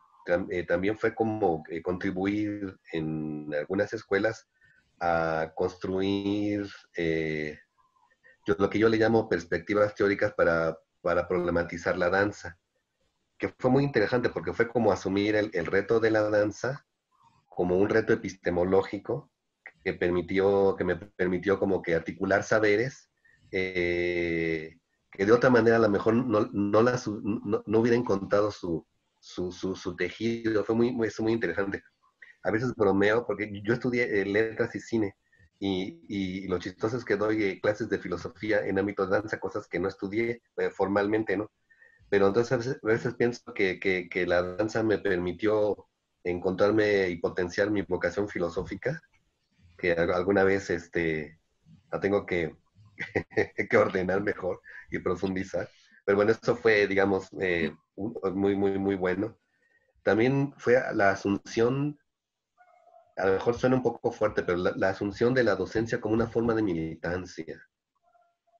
eh, también fue como eh, contribuir en algunas escuelas a construir lo que yo le llamo perspectivas teóricas para, para problematizar la danza que fue muy interesante porque fue como asumir el, reto de la danza como un reto epistemológico que, permitió, que me permitió como que articular saberes eh, que de otra manera a lo mejor no, no, no, hubieran contado su, su, su, tejido. Fue muy, muy, muy interesante. A veces bromeo porque yo estudié eh, letras y cine y, y, lo chistoso es que doy eh, clases de filosofía en ámbito de danza, cosas que no estudié formalmente, ¿no? pero entonces a veces, pienso que, que, la danza me permitió encontrarme y potenciar mi vocación filosófica, que alguna vez este, la tengo que, que ordenar mejor y profundizar. Pero bueno, esto fue, digamos, eh, muy, muy, muy bueno. También fue la asunción, a lo mejor suena un poco fuerte, pero la asunción de la docencia como una forma de militancia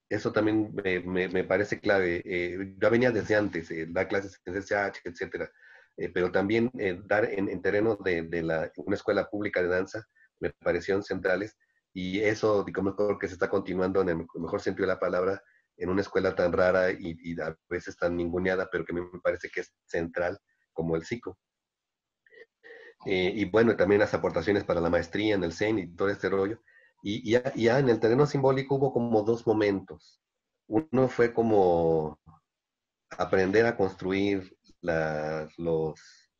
eso también me, parece clave. Eh, ya venía desde antes, eh, dar clases en CCH, etcétera, eh, pero también eh, dar en, terreno de, la, una escuela pública de danza me parecieron centrales y eso, digamos, creo que se está continuando en el mejor sentido de la palabra en una escuela tan rara y, a veces tan ninguneada, pero que a mí me parece que es central como el psico. Eh, y bueno, también las aportaciones para la maestría en el CEN y todo este rollo. Y ya, en el terreno simbólico hubo como dos momentos. Uno fue como aprender a construir los,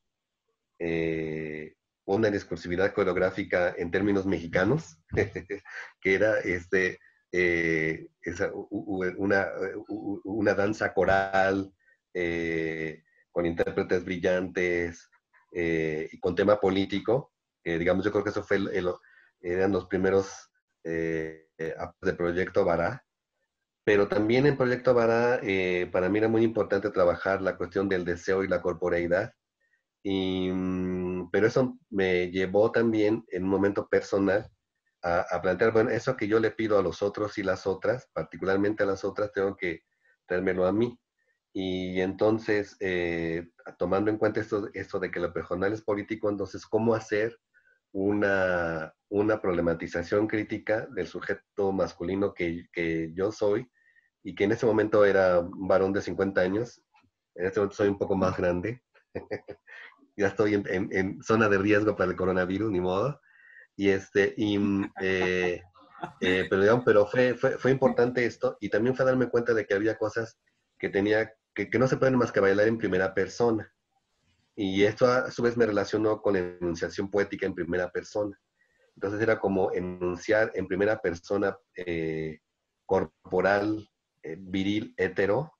eh, una discursividad coreográfica en términos mexicanos, que era este, eh, una, una, danza coral eh, con intérpretes brillantes y con tema político. digamos, yo creo que eso fue eran los primeros eh, de Proyecto Bará, pero también en Proyecto Bará eh, para mí era muy importante trabajar la cuestión del deseo y la corporeidad, y, mm, pero eso me llevó también en un momento personal a, plantear, bueno, eso que yo le pido a los otros y las otras, particularmente a las otras, tengo que traérmelo a mí. Y entonces, eh, tomando en cuenta esto, esto de que lo personal es político, entonces, ¿cómo hacer una, una problematización crítica del sujeto masculino que, que, yo soy y que en ese momento era un varón de 50 años. En este momento soy un poco más grande. ya estoy en, zona de riesgo para el coronavirus, ni modo. Y este, y, mm, eh, eh, pero fue, fue, importante esto y también fue darme cuenta de que había cosas que tenía, que, que no se pueden más que bailar en primera persona. Y esto a su vez me relacionó con la enunciación poética en primera persona. Entonces era como enunciar en primera persona eh, corporal, viril, hetero,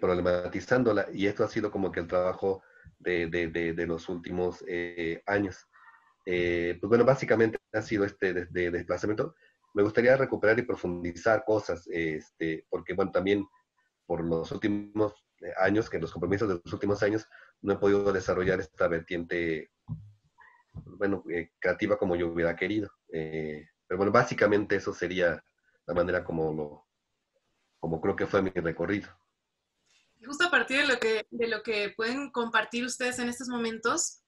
problematizándola. Y esto ha sido como que el trabajo de, de, los últimos años. pues bueno, básicamente ha sido este de, desplazamiento. Me gustaría recuperar y profundizar cosas, este, porque bueno, también por los últimos años, que los compromisos de los últimos años, no he podido desarrollar esta vertiente, bueno, eh, creativa como yo hubiera querido. Eh, pero bueno, básicamente eso sería la manera como lo, como creo que fue mi recorrido.
Justo a partir de lo que, pueden compartir ustedes en estos momentos,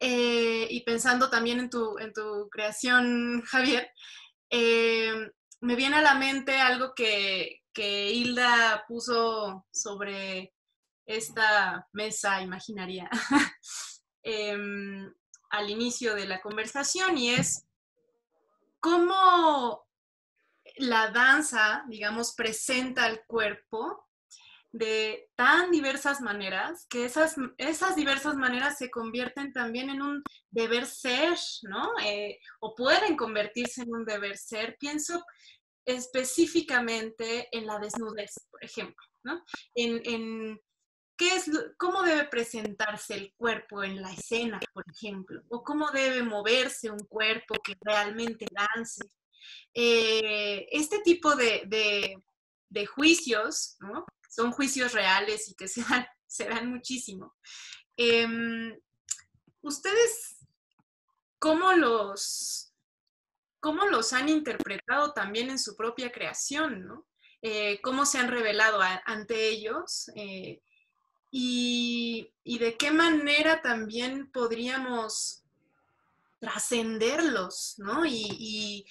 eh, y pensando también en tu, creación, Javier, me viene a la mente algo que, que Hilda puso sobre esta mesa imaginaria em, al inicio de la conversación y es cómo la danza, digamos, presenta al cuerpo de tan diversas maneras que esas, esas diversas maneras se convierten también en un deber ser, ¿no? Eh, o pueden convertirse en un deber ser. Pienso específicamente en la desnudez, por ejemplo, ¿no? En, ¿qué es, cómo debe presentarse el cuerpo en la escena, por ejemplo, o cómo debe moverse un cuerpo que realmente dance. Eh, este tipo de, juicios, ¿no? Son juicios reales y que se dan, muchísimo. Em, ¿Ustedes cómo los, cómo los han interpretado también en su propia creación, ¿no? Eh, cómo se han revelado ante ellos eh, y, de qué manera también podríamos trascenderlos, ¿no? Y,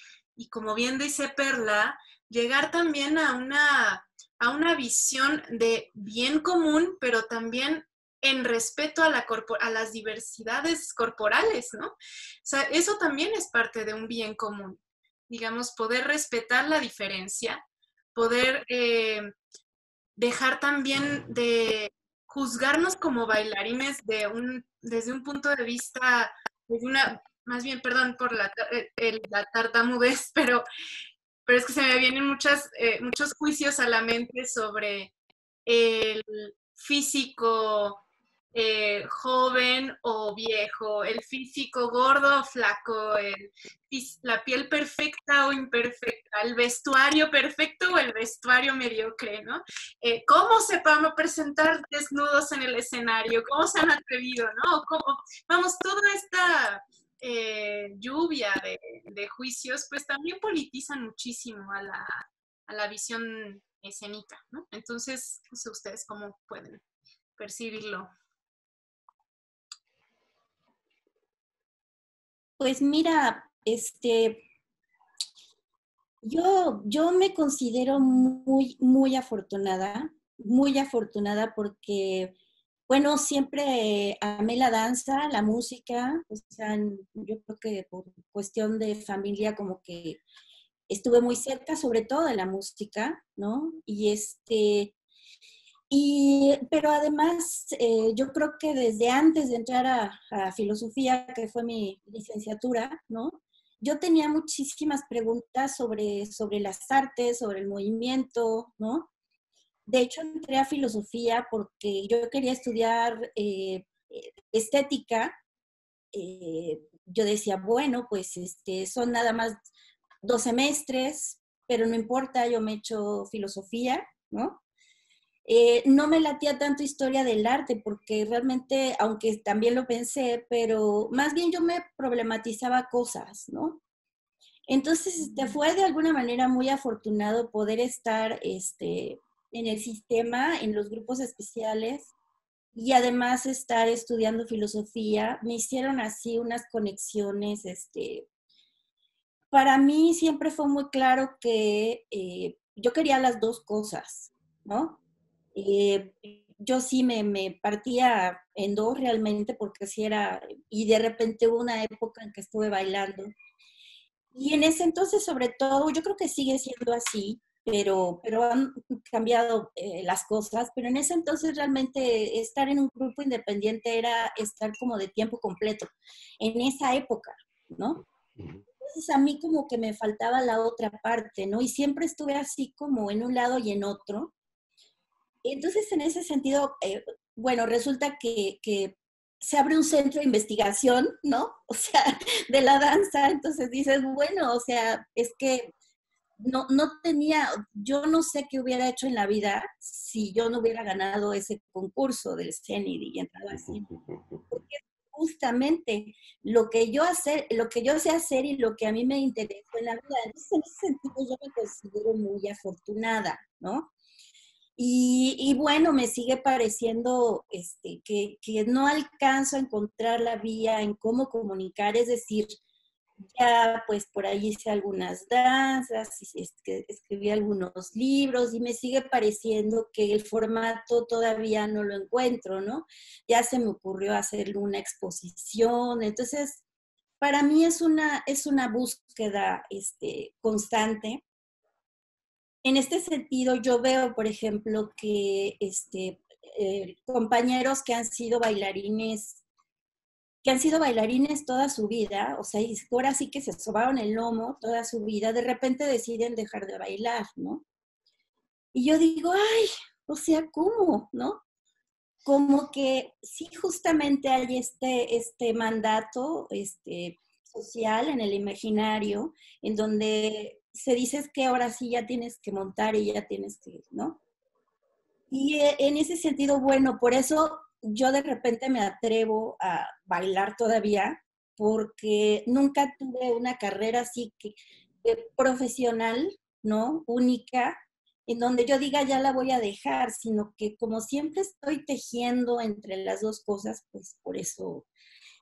como bien dice Perla, llegar también a una, a una visión de bien común, pero también en respeto a, la a las diversidades corporales, ¿no? O sea, eso también es parte de un bien común. Digamos, poder respetar la diferencia, poder eh, dejar también de juzgarnos como bailarines de un, desde un punto de vista, desde una, más bien, perdón por la, la tartamudez, pero, pero es que se me vienen muchas, eh, muchos juicios a la mente sobre el físico eh, joven o viejo, el físico gordo o flaco, la piel perfecta o imperfecta, el vestuario perfecto o el vestuario mediocre, ¿no? Eh, ¿Cómo se van a presentar desnudos en el escenario? ¿Cómo se han atrevido, no? vamos, toda esta eh, lluvia de, juicios, pues también politizan muchísimo a la, a la visión escénica, ¿no? Entonces, no sé ustedes cómo pueden percibirlo.
Pues mira, este, Yo, yo me considero muy, muy afortunada, muy afortunada porque, bueno, siempre amé la danza, la música, o sea, yo creo que por cuestión de familia como que estuve muy cerca, sobre todo de la música, ¿no? Y este, y, pero además, eh, yo creo que desde antes de entrar a, filosofía, que fue mi licenciatura, ¿no? Yo tenía muchísimas preguntas sobre, sobre las artes, sobre el movimiento, ¿no? De hecho, entré a filosofía porque yo quería estudiar eh, estética. Eh, yo decía, bueno, pues este, son nada más dos semestres, pero no importa, yo me he hecho filosofía, ¿no? Eh, no me latía tanto historia del arte, porque realmente, aunque también lo pensé, pero más bien yo me problematizaba cosas, ¿no? Entonces, este, fue de alguna manera muy afortunado poder estar este, en el sistema, en los grupos especiales, y además estar estudiando filosofía. Me hicieron así unas conexiones este, para mí siempre fue muy claro que eh, yo quería las dos cosas, ¿no? Eh, yo sí me, me, partía en dos realmente porque sí era, y de repente hubo una época en que estuve bailando. Y en ese entonces, sobre todo, yo creo que sigue siendo así, pero, pero han cambiado eh, las cosas, pero en ese entonces realmente estar en un grupo independiente era estar como de tiempo completo, en esa época, ¿no? a mí como que me faltaba la otra parte, ¿no? Y siempre estuve así como en un lado y en otro. Entonces, en ese sentido, eh, bueno, resulta que, se abre un centro de investigación, ¿no? O sea, de la danza. Entonces dices, bueno, o sea, es que no, no tenía, yo no sé qué hubiera hecho en la vida si yo no hubiera ganado ese concurso del CENID y entrado así. Porque justamente lo que yo hacer, lo que yo sé hacer y lo que a mí me interesó en la vida. En ese sentido yo me considero muy afortunada, ¿no? Y, bueno, me sigue pareciendo este, que, que, no alcanzo a encontrar la vía en cómo comunicar, es decir, ya pues por ahí hice algunas danzas, escribí algunos libros y me sigue pareciendo que el formato todavía no lo encuentro, ¿no? Ya se me ocurrió hacer una exposición, entonces para mí es una, es una búsqueda este, constante. En este sentido, yo veo, por ejemplo, que este, eh, compañeros que han sido bailarines que han sido bailarines toda su vida, o sea, y ahora sí que se sobaron el lomo toda su vida, de repente deciden dejar de bailar, ¿no? Y yo digo, ay, o sea, ¿cómo? ¿No? Como que sí, justamente hay este, este mandato este, social en el imaginario, en donde se dice que ahora sí ya tienes que montar y ya tienes que, ¿no? Y eh, en ese sentido, bueno, por eso yo de repente me atrevo a bailar todavía porque nunca tuve una carrera así que, profesional, ¿no? Única, en donde yo diga ya la voy a dejar, sino que como siempre estoy tejiendo entre las dos cosas, pues por eso.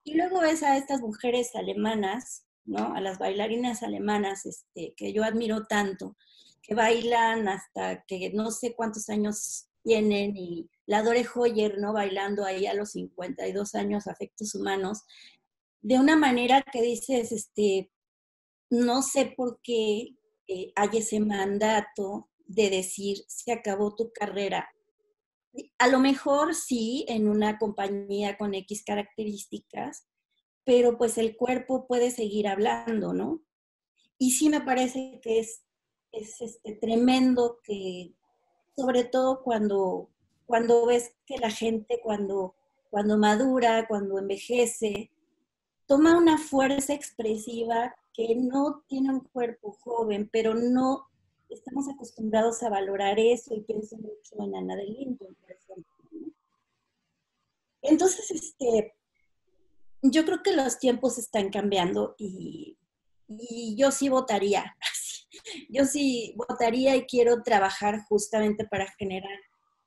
Y luego ves a estas mujeres alemanas, ¿no? A las bailarinas alemanas, este, que yo admiro tanto, que bailan hasta que no sé cuántos años tienen y la Dore Hoyer, ¿no? Bailando ahí a los 52 años, afectos humanos, de una manera que dices, este, no sé por qué eh, hay ese mandato de decir, se acabó tu carrera. A lo mejor sí, en una compañía con X características, pero pues el cuerpo puede seguir hablando, ¿no? Y sí me parece que es, es este, tremendo que, sobre todo cuando cuando ves que la gente cuando, cuando madura, cuando envejece, toma una fuerza expresiva que no tiene un cuerpo joven, pero no estamos acostumbrados a valorar eso y pienso mucho en Ana de Linton, por ejemplo. Entonces, este, yo creo que los tiempos están cambiando y, y yo sí votaría. Yo sí votaría y quiero trabajar justamente para generar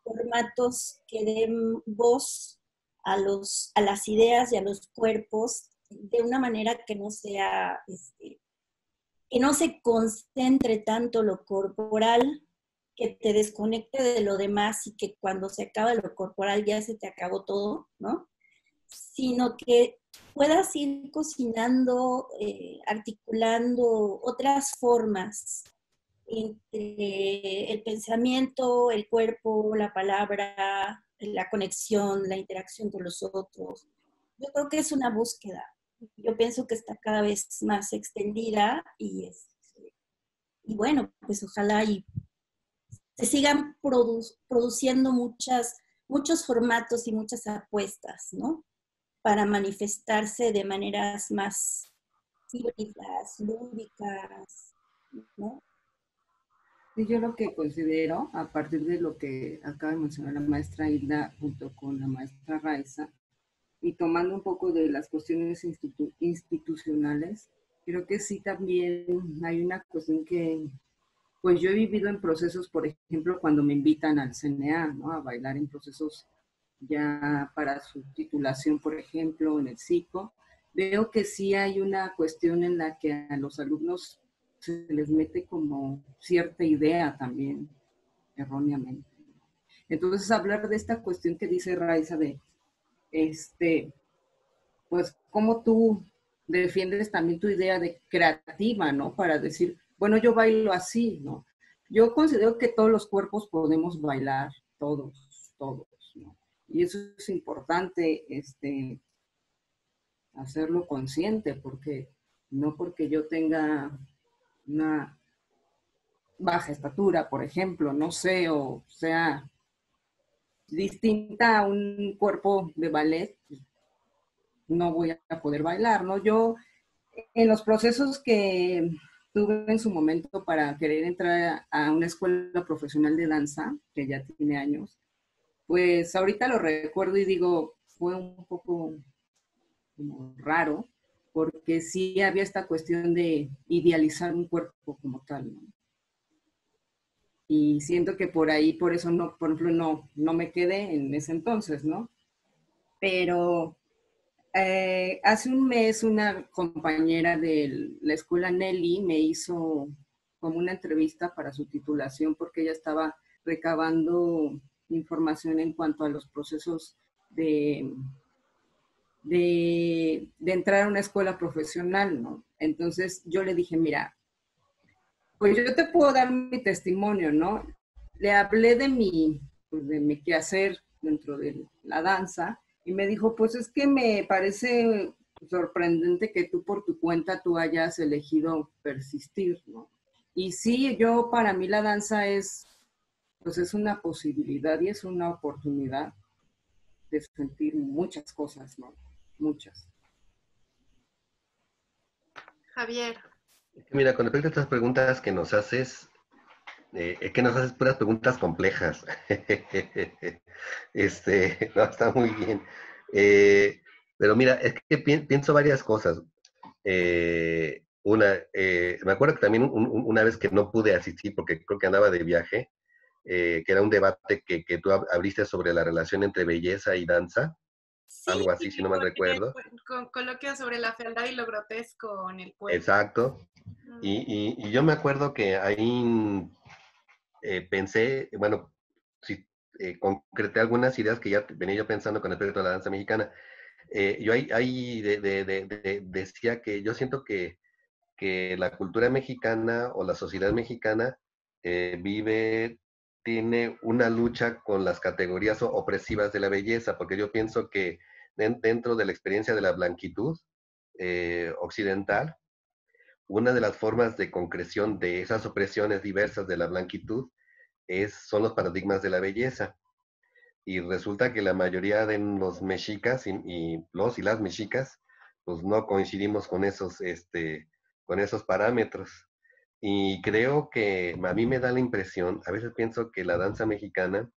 formatos que den voz a, los, a las ideas y a los cuerpos de una manera que no sea este, que no se concentre tanto lo corporal, que te desconecte de lo demás y que cuando se acaba lo corporal ya se te acabó todo, ¿no? Sino que puedas ir cocinando, eh, articulando otras formas entre el pensamiento, el cuerpo, la palabra, la conexión, la interacción con los otros. Yo creo que es una búsqueda. Yo pienso que está cada vez más extendida y, y bueno, pues ojalá y se sigan produciendo muchas, muchos formatos y muchas apuestas, ¿no? Para manifestarse de maneras más híbridas, lúdicas, ¿no?
Y yo lo que considero, a partir de lo que acaba de mencionar la maestra Hilda junto con la maestra Raiza, y tomando un poco de las cuestiones institucionales, creo que sí también hay una cuestión que, pues yo he vivido en procesos, por ejemplo, cuando me invitan al CNA, ¿no? A bailar en procesos ya para su titulación, por ejemplo, en el psico, veo que sí hay una cuestión en la que a los alumnos se les mete como cierta idea también, erróneamente. Entonces, hablar de esta cuestión que dice Raiza de, este, pues, cómo tú defiendes también tu idea de creativa, ¿no? Para decir, bueno, yo bailo así, ¿no? Yo considero que todos los cuerpos podemos bailar, todos, todos, ¿no? Y eso es importante, este, hacerlo consciente, porque no porque yo tenga una baja estatura, por ejemplo, no sé, o sea distinta a un cuerpo de ballet, pues, no voy a poder bailar, ¿no? Yo, en los procesos que tuve en su momento para querer entrar a una escuela profesional de danza, que ya tiene años, pues ahorita lo recuerdo y digo, fue un poco raro, porque sí había esta cuestión de idealizar un cuerpo como tal. Y siento que por ahí, por eso no, por ejemplo, no, no me quedé en ese entonces, ¿no? Pero eh, hace un mes una compañera de la escuela Nelly me hizo como una entrevista para su titulación porque ella estaba recabando información en cuanto a los procesos de de, entrar a una escuela profesional, ¿no? Entonces yo le dije, mira, pues yo te puedo dar mi testimonio, ¿no? Le hablé de mi, pues de mi quehacer dentro de la danza y me dijo, pues es que me parece sorprendente que tú por tu cuenta tú hayas elegido persistir, ¿no? Y sí, yo para mí la danza es, pues es una posibilidad y es una oportunidad de sentir muchas cosas, ¿no? Muchas.
Javier.
Mira, con respecto a estas preguntas que nos haces, eh, es que nos haces puras preguntas complejas. este, no, está muy bien. Eh, pero mira, es que pienso varias cosas. Eh, una, me acuerdo que también una vez que no pude asistir porque creo que andaba de viaje, que era un debate que, que, tú abriste sobre la relación entre belleza y danza algo así, si no mal recuerdo.
Con, coloquio sobre la fealdad y lo grotesco en el cuerpo.
Exacto. Y, yo me acuerdo que ahí eh, pensé, bueno, si eh, concreté algunas ideas que ya venía yo pensando con respecto a la danza mexicana. Eh, yo ahí, decía que yo siento que, que, la cultura mexicana o la sociedad mexicana vive tiene una lucha con las categorías opresivas de la belleza, porque yo pienso que dentro de la experiencia de la blanquitud eh, occidental, una de las formas de concreción de esas opresiones diversas de la blanquitud es, son los paradigmas de la belleza. Y resulta que la mayoría de los mexicas y, los y las mexicas, pues no coincidimos con esos, este, con esos parámetros. Y creo que a mí me da la impresión, a veces pienso que la danza mexicana,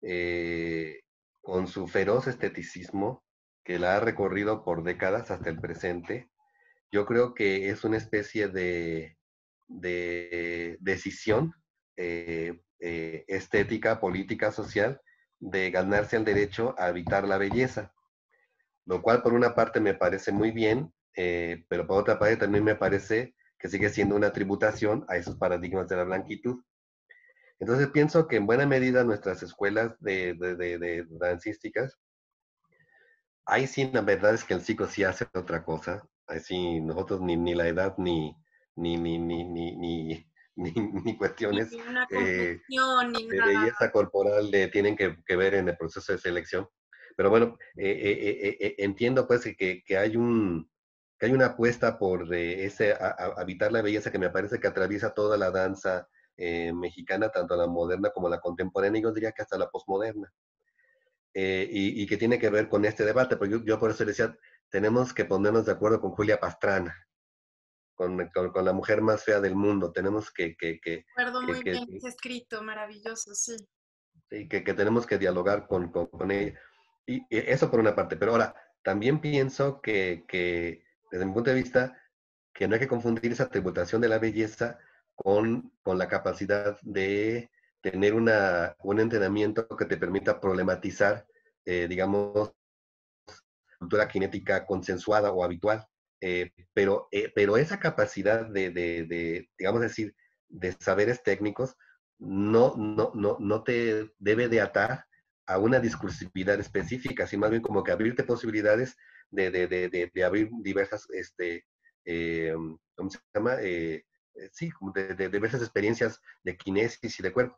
eh, con su feroz esteticismo, que la ha recorrido por décadas hasta el presente, yo creo que es una especie de, decisión eh, eh, estética, política, social, de ganarse el derecho a habitar la belleza. Lo cual por una parte me parece muy bien, pero por otra parte también me parece que sigue siendo una tributación a esos paradigmas de la blanquitud. Entonces pienso que en buena medida nuestras escuelas de, de, de, dancísticas, ahí sí la verdad es que el psico sí hace otra cosa. Ahí sí nosotros ni, ni la edad ni, ni, ni, ni, ni, ni, cuestiones
eh, de
belleza corporal tienen que, que, ver en el proceso de selección. Pero bueno, eh, eh, entiendo pues que, que, hay un que hay una apuesta por ese habitar la belleza que me parece que atraviesa toda la danza mexicana, tanto la moderna como la contemporánea, y yo diría que hasta la posmoderna. Y, y, que tiene que ver con este debate, porque yo, yo por eso decía, tenemos que ponernos de acuerdo con Julia Pastrana, con, con, la mujer más fea del mundo. Tenemos que... que, que
Recuerdo muy bien ese escrito, maravilloso, sí.
Sí, que, que tenemos que dialogar con, con, con, ella. Y, eso por una parte. Pero ahora, también pienso que, que, desde mi punto de vista, que no hay que confundir esa tributación de la belleza con, con la capacidad de tener una, un entrenamiento que te permita problematizar, eh, digamos, cultura cinética consensuada o habitual. Eh, pero, eh, pero esa capacidad de, de, digamos decir, de saberes técnicos no, no, no, no te debe de atar a una discursividad específica, sino más bien como que abrirte posibilidades de, de, de abrir diversas, este, eh, ¿cómo se llama? sí, de, diversas experiencias de kinesis y de cuerpo.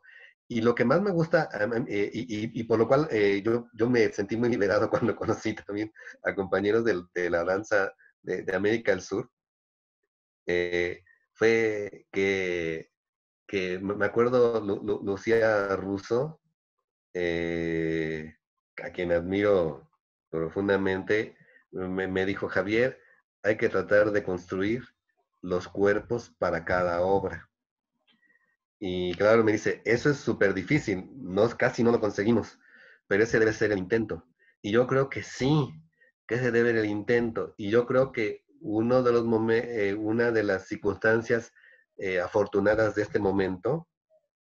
Y lo que más me gusta, y, y, por lo cual yo, yo me sentí muy liberado cuando conocí también a compañeros de, de la danza de, América del Sur, eh, fue que, que, me acuerdo Lucía Russo, eh, a quien admiro profundamente, me, me dijo, Javier, hay que tratar de construir los cuerpos para cada obra. Y claro, me dice, eso es súper difícil, no, casi no lo conseguimos, pero ese debe ser el intento. Y yo creo que sí, que se debe el intento. Y yo creo que uno de los eh, una de las circunstancias eh, afortunadas de este momento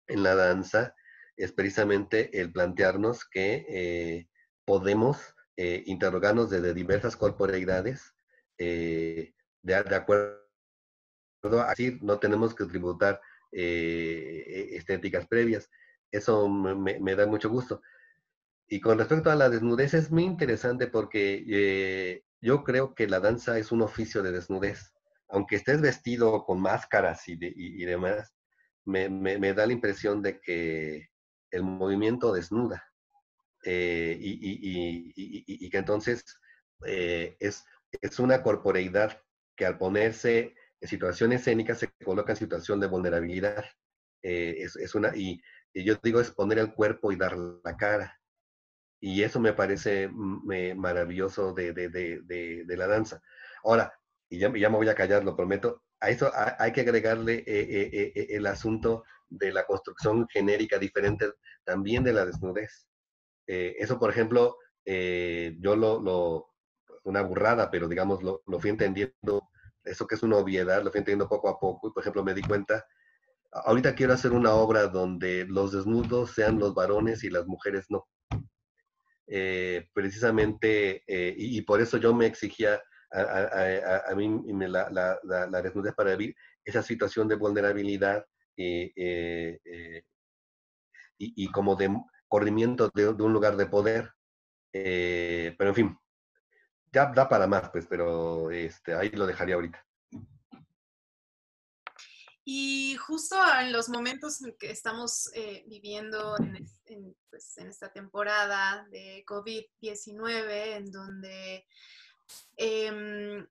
en la danza es precisamente el plantearnos que eh, podemos interrogarnos desde diversas corporeidades de, de, acuerdo a decir, no tenemos que tributar estéticas previas. Eso me da mucho gusto. Y con respecto a la desnudez es muy interesante porque eh, yo creo que la danza es un oficio de desnudez. Aunque estés vestido con máscaras y, y, demás, me, me, da la impresión de que el movimiento desnuda. Eh, y, que entonces eh, es, es una corporeidad que al ponerse en situación escénica se coloca en situación de vulnerabilidad. es, es, una, y, yo digo es poner el cuerpo y dar la cara. Y eso me parece mm, maravilloso de, de, de, la danza. Ahora, y ya, ya, me voy a callar, lo prometo, a eso hay que agregarle eh, eh, eh, el asunto de la construcción genérica diferente también de la desnudez. Eso, por ejemplo, yo lo, una burrada, pero digamos, lo, lo fui entendiendo, eso que es una obviedad, lo fui entendiendo poco a poco, y por ejemplo me di cuenta, ahorita quiero hacer una obra donde los desnudos sean los varones y las mujeres no. Eh, precisamente, eh, y, por eso yo me exigía a, mí me la, la, la, desnudez para vivir esa situación de vulnerabilidad eh, y, y, como de corrimiento de, un lugar de poder. pero en fin, ya da para más, pues, pero este, ahí lo dejaría ahorita.
Y justo en los momentos en que estamos eh, viviendo pues, en, esta temporada de COVID-19, en donde em,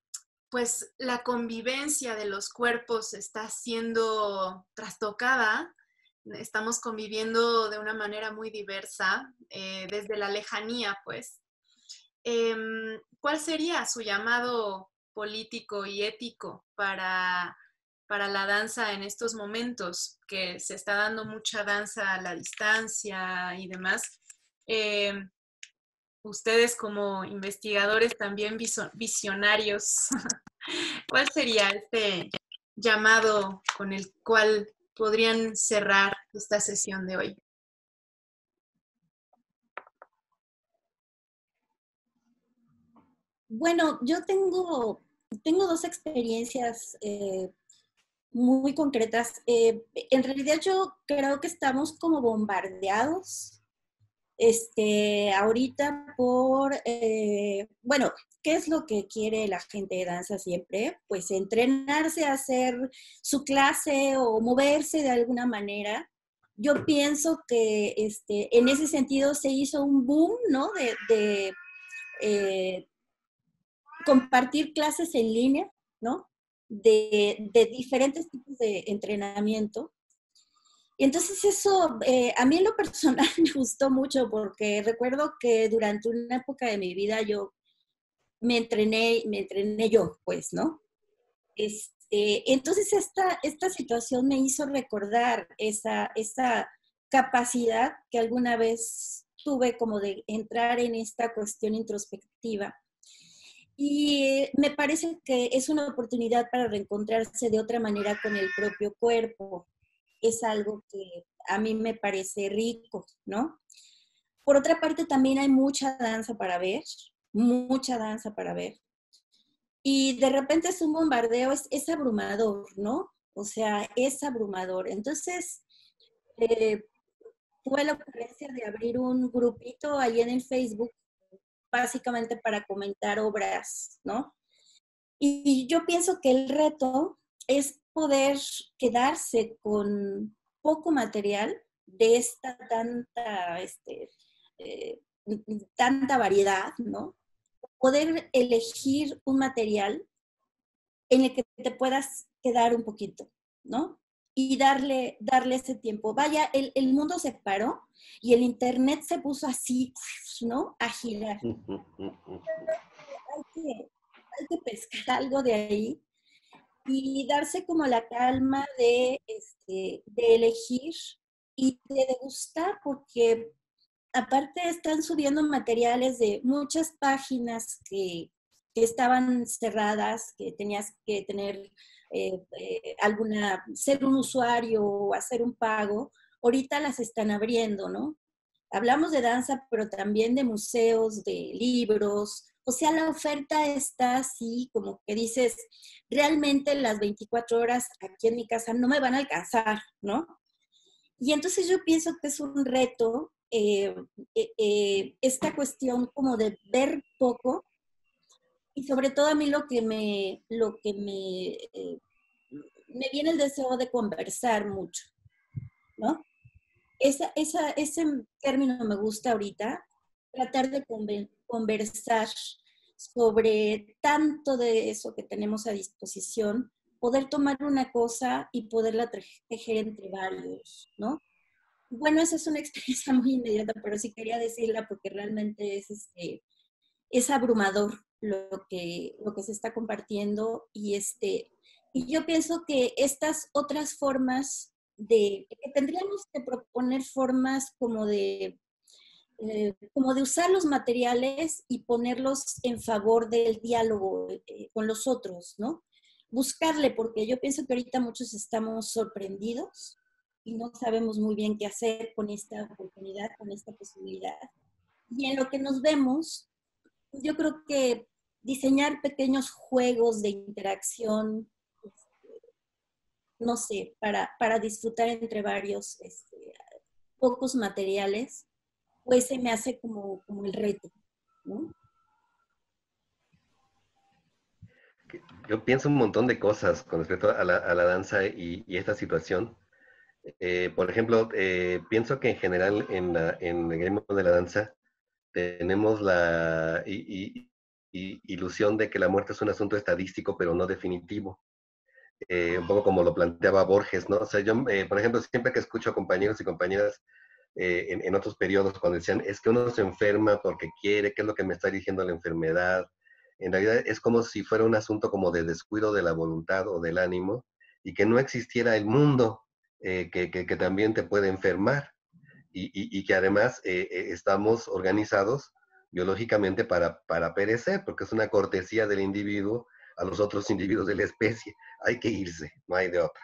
pues la convivencia de los cuerpos está siendo trastocada, estamos conviviendo de una manera muy diversa, eh, desde la lejanía, pues. Em, ¿Cuál sería su llamado político y ético para para la danza en estos momentos, que se está dando mucha danza a la distancia y demás. Eh, ustedes como investigadores también visionarios, ¿cuál sería este llamado con el cual podrían cerrar esta sesión de hoy?
Bueno, yo tengo, tengo dos experiencias eh, muy concretas. Eh, en realidad yo creo que estamos como bombardeados este, ahorita por, eh, bueno, ¿qué es lo que quiere la gente de danza siempre? Pues entrenarse a hacer su clase o moverse de alguna manera. Yo pienso que este, en ese sentido se hizo un boom, ¿no? De, eh, compartir clases en línea, ¿no? De, diferentes tipos de entrenamiento. Y entonces eso, eh, a mí en lo personal me gustó mucho porque recuerdo que durante una época de mi vida yo me entrené, me entrené yo, pues, ¿no? Este, entonces esta, esta situación me hizo recordar esa, esa capacidad que alguna vez tuve como de entrar en esta cuestión introspectiva. Y me parece que es una oportunidad para reencontrarse de otra manera con el propio cuerpo es algo que a mí me parece rico, ¿no? Por otra parte, también hay mucha danza para ver, mucha danza para ver. Y de repente es un bombardeo, es, abrumador, ¿no? O sea, es abrumador. Entonces, eh, tuve la ocurrencia de abrir un grupito ahí en el Facebook, básicamente para comentar obras, ¿no? Y yo pienso que el reto es poder quedarse con poco material de esta tanta, este, eh, tanta variedad, ¿no? Poder elegir un material en el que te puedas quedar un poquito, ¿no? Y darle, darle ese tiempo. Vaya, el, el mundo se paró y el Internet se puso así, ¿no? A girar. hay, que, hay que pescar algo de ahí y darse como la calma de, este, de elegir y de degustar, porque aparte están subiendo materiales de muchas páginas que, estaban cerradas, que tenías que tener eh, eh, alguna, ser un usuario o hacer un pago, ahorita las están abriendo, ¿no? Hablamos de danza, pero también de museos, de libros, o sea, la oferta está así, como que dices, realmente las 24 horas aquí en mi casa no me van a alcanzar, ¿no? Y entonces yo pienso que es un reto eh, eh, eh, esta cuestión como de ver poco y sobre todo a mí lo que me, lo que me, me viene el deseo de conversar mucho, ¿no? Esa, esa, ese término me gusta ahorita, tratar de conversar sobre tanto de eso que tenemos a disposición, poder tomar una cosa y poderla tejer entre varios, ¿no? Bueno, esa es una experiencia muy inmediata, pero sí quería decirla porque realmente es, este, es abrumador lo que, lo que se está compartiendo y, este, y yo pienso que estas otras formas de, que tendríamos que proponer formas como de eh, como de usar los materiales y ponerlos en favor del diálogo eh, con los otros, ¿no? Buscarle, porque yo pienso que ahorita muchos estamos sorprendidos y no sabemos muy bien qué hacer con esta oportunidad, con esta posibilidad. Y en lo que nos vemos, yo creo que diseñar pequeños juegos de interacción, este, no sé, para, para disfrutar entre varios este, pocos materiales, pues se me hace como, como el reto,
Yo pienso un montón de cosas con respecto a la, danza y, esta situación. Eh, por ejemplo, eh, pienso que en general en, la, en el gremio de la danza tenemos la ilusión de que la muerte es un asunto estadístico, pero no definitivo. Eh, un poco como lo planteaba Borges, ¿no? O sea, yo, por ejemplo, siempre que escucho a compañeros y compañeras eh, en, otros periodos cuando decían, es que uno se enferma porque quiere, qué es lo que me está diciendo la enfermedad. En realidad es como si fuera un asunto como de descuido de la voluntad o del ánimo y que no existiera el mundo eh, que, que, también te puede enfermar y, y, que además eh, estamos organizados biológicamente para, para perecer, porque es una cortesía del individuo a los otros individuos de la especie. Hay que irse, no hay de otra.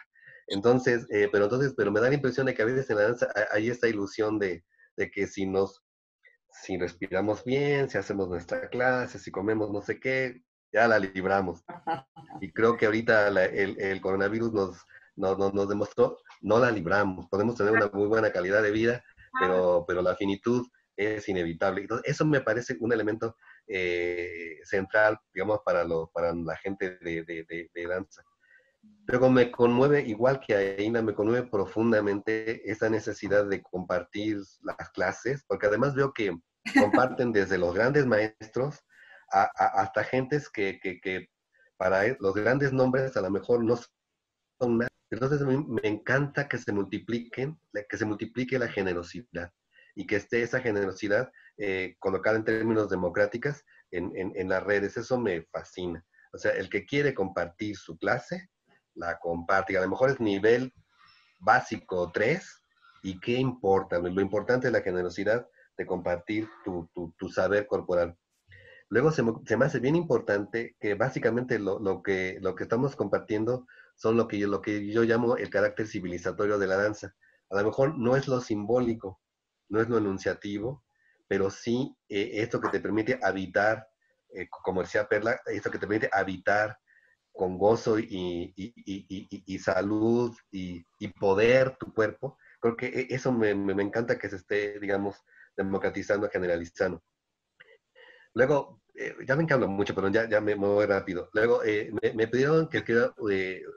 Entonces, eh, pero entonces, pero me da la impresión de que a veces en la danza hay esta ilusión de, que si nos, si respiramos bien, si hacemos nuestra clase, si comemos no sé qué, ya la libramos. Y creo que ahorita el, coronavirus nos, nos, nos, demostró, no la libramos. Podemos tener una muy buena calidad de vida, pero, pero la finitud es inevitable. Entonces, eso me parece un elemento eh, central, digamos, para, lo, para la gente de, de, de, danza. Luego me conmueve, igual que a Aina, me conmueve profundamente esa necesidad de compartir las clases, porque además veo que comparten desde los grandes maestros hasta gentes que, que, que, para los grandes nombres a lo mejor no son. Entonces mí me encanta que se multipliquen, que se multiplique la generosidad y que esté esa generosidad eh, colocada en términos democráticas en, en, las redes. Eso me fascina. O sea, el que quiere compartir su clase, la comparte. a lo mejor es nivel básico 3. ¿Y qué importa? Lo importante es la generosidad de compartir tu, tu, tu saber corporal. Luego se me, se me, hace bien importante que básicamente lo, lo, que, lo que estamos compartiendo son lo que, yo, lo que yo llamo el carácter civilizatorio de la danza. A lo mejor no es lo simbólico, no es lo enunciativo, pero sí eh, esto que te permite habitar, eh, como decía Perla, esto que te permite habitar con gozo y, y, salud y, poder tu cuerpo, creo que e, eso me, me, encanta que se esté, digamos, democratizando, generalizando. Luego, eh, ya me encanta mucho, pero ya, ya me voy rápido. Luego, me, me, pidieron que escriba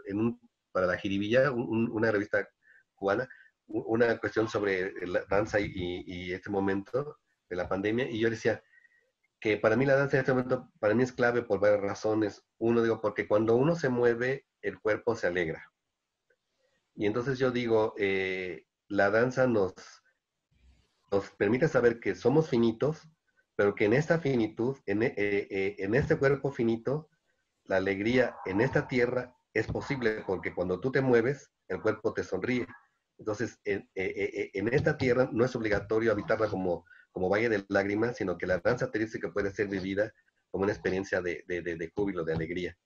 en un, para la Jiribilla, una revista cubana, una cuestión sobre la danza y, este momento de la pandemia, y yo decía que para mí la danza en este momento, para mí es clave por varias razones. Uno, digo, porque cuando uno se mueve, el cuerpo se alegra. Y entonces yo digo, eh, la danza nos, nos permite saber que somos finitos, pero que en esta finitud, en, eh, eh, en este cuerpo finito, la alegría en esta tierra es posible, porque cuando tú te mueves, el cuerpo te sonríe. Entonces, eh, eh, en, esta tierra no es obligatorio habitarla como, valle de lágrimas, sino que la danza que puede ser vivida como una experiencia de, júbilo, de alegría,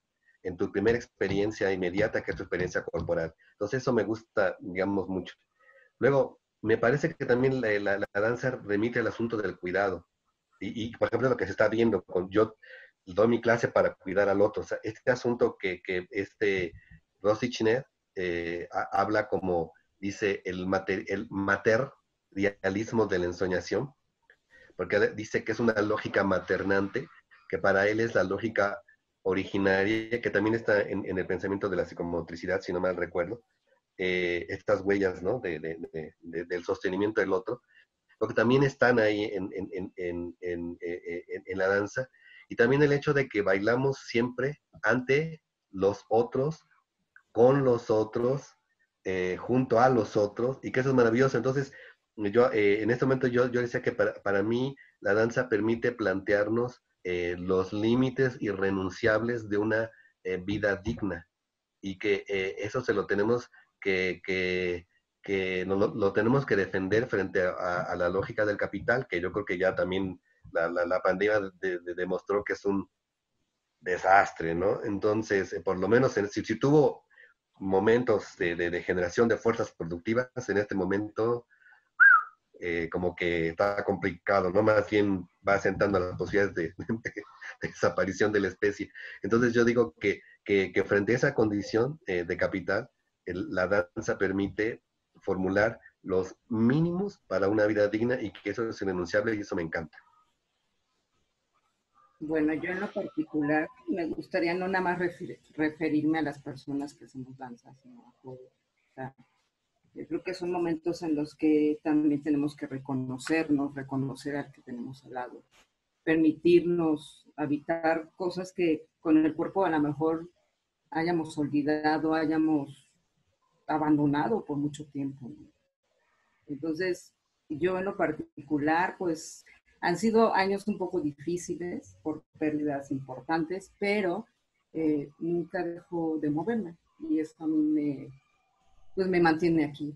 en tu primera experiencia inmediata, que es tu experiencia corporal. Entonces, eso me gusta, digamos, mucho. Luego, me parece que también la, danza remite al asunto del cuidado. Y, por ejemplo, lo que se está viendo, con yo doy mi clase para cuidar al otro. Este asunto que, que este Rosichner eh, habla como dice el, mater, el materialismo de la ensoñación, porque dice que es una lógica maternante, que para él es la lógica originaria, que también está en, el pensamiento de la psicomotricidad, si no mal recuerdo, eh, estas huellas ¿no? de, del sostenimiento del otro, porque también están ahí en, en, la danza, y también el hecho de que bailamos siempre ante los otros, con los otros, eh, junto a los otros y que eso es maravilloso. Entonces, yo eh, en este momento yo, yo decía que para, para mí la danza permite plantearnos eh, los límites irrenunciables de una vida digna y que eso se lo tenemos que, que, que no, lo, tenemos que defender frente a, la lógica del capital, que yo creo que ya también la, la, pandemia demostró que es un desastre, ¿no? Entonces, por lo menos si, si tuvo momentos de, de, generación de fuerzas productivas, en este momento eh, como que está complicado, ¿no? Más bien va asentando las posibilidades de, desaparición de la especie. Entonces yo digo que, que, frente a esa condición eh, de capital, la danza permite formular los mínimos para una vida digna y que eso es irrenunciable y eso me encanta.
Bueno, yo en lo particular me gustaría no nada más referirme a las personas que hacemos danza, sino a todos. yo creo que son momentos en los que también tenemos que reconocernos, reconocer al que tenemos al lado, permitirnos habitar cosas que con el cuerpo a lo mejor hayamos olvidado, hayamos abandonado por mucho tiempo. Entonces, yo en lo particular, pues han sido años un poco difíciles por pérdidas importantes, pero eh, nunca dejo de moverme y eso a mí me, pues me mantiene aquí.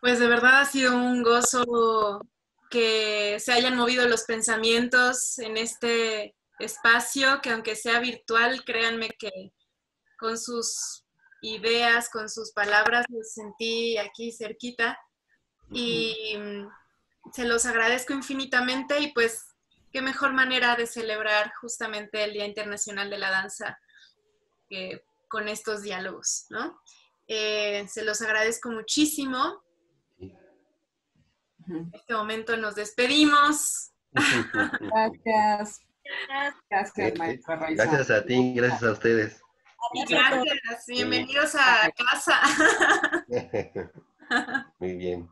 Pues de verdad ha sido un gozo que se hayan movido los pensamientos en este espacio, que aunque sea virtual, créanme que con sus ideas, con sus palabras, los sentí aquí cerquita y mm, se los agradezco infinitamente y pues qué mejor manera de celebrar justamente el Día Internacional de la Danza con estos diálogos, ¿no? Eh, se los agradezco muchísimo. En este momento nos despedimos.
Gracias. Gracias,
maestra Gracias a ti, gracias a ustedes.
Gracias, bienvenidos a casa.
Muy bien.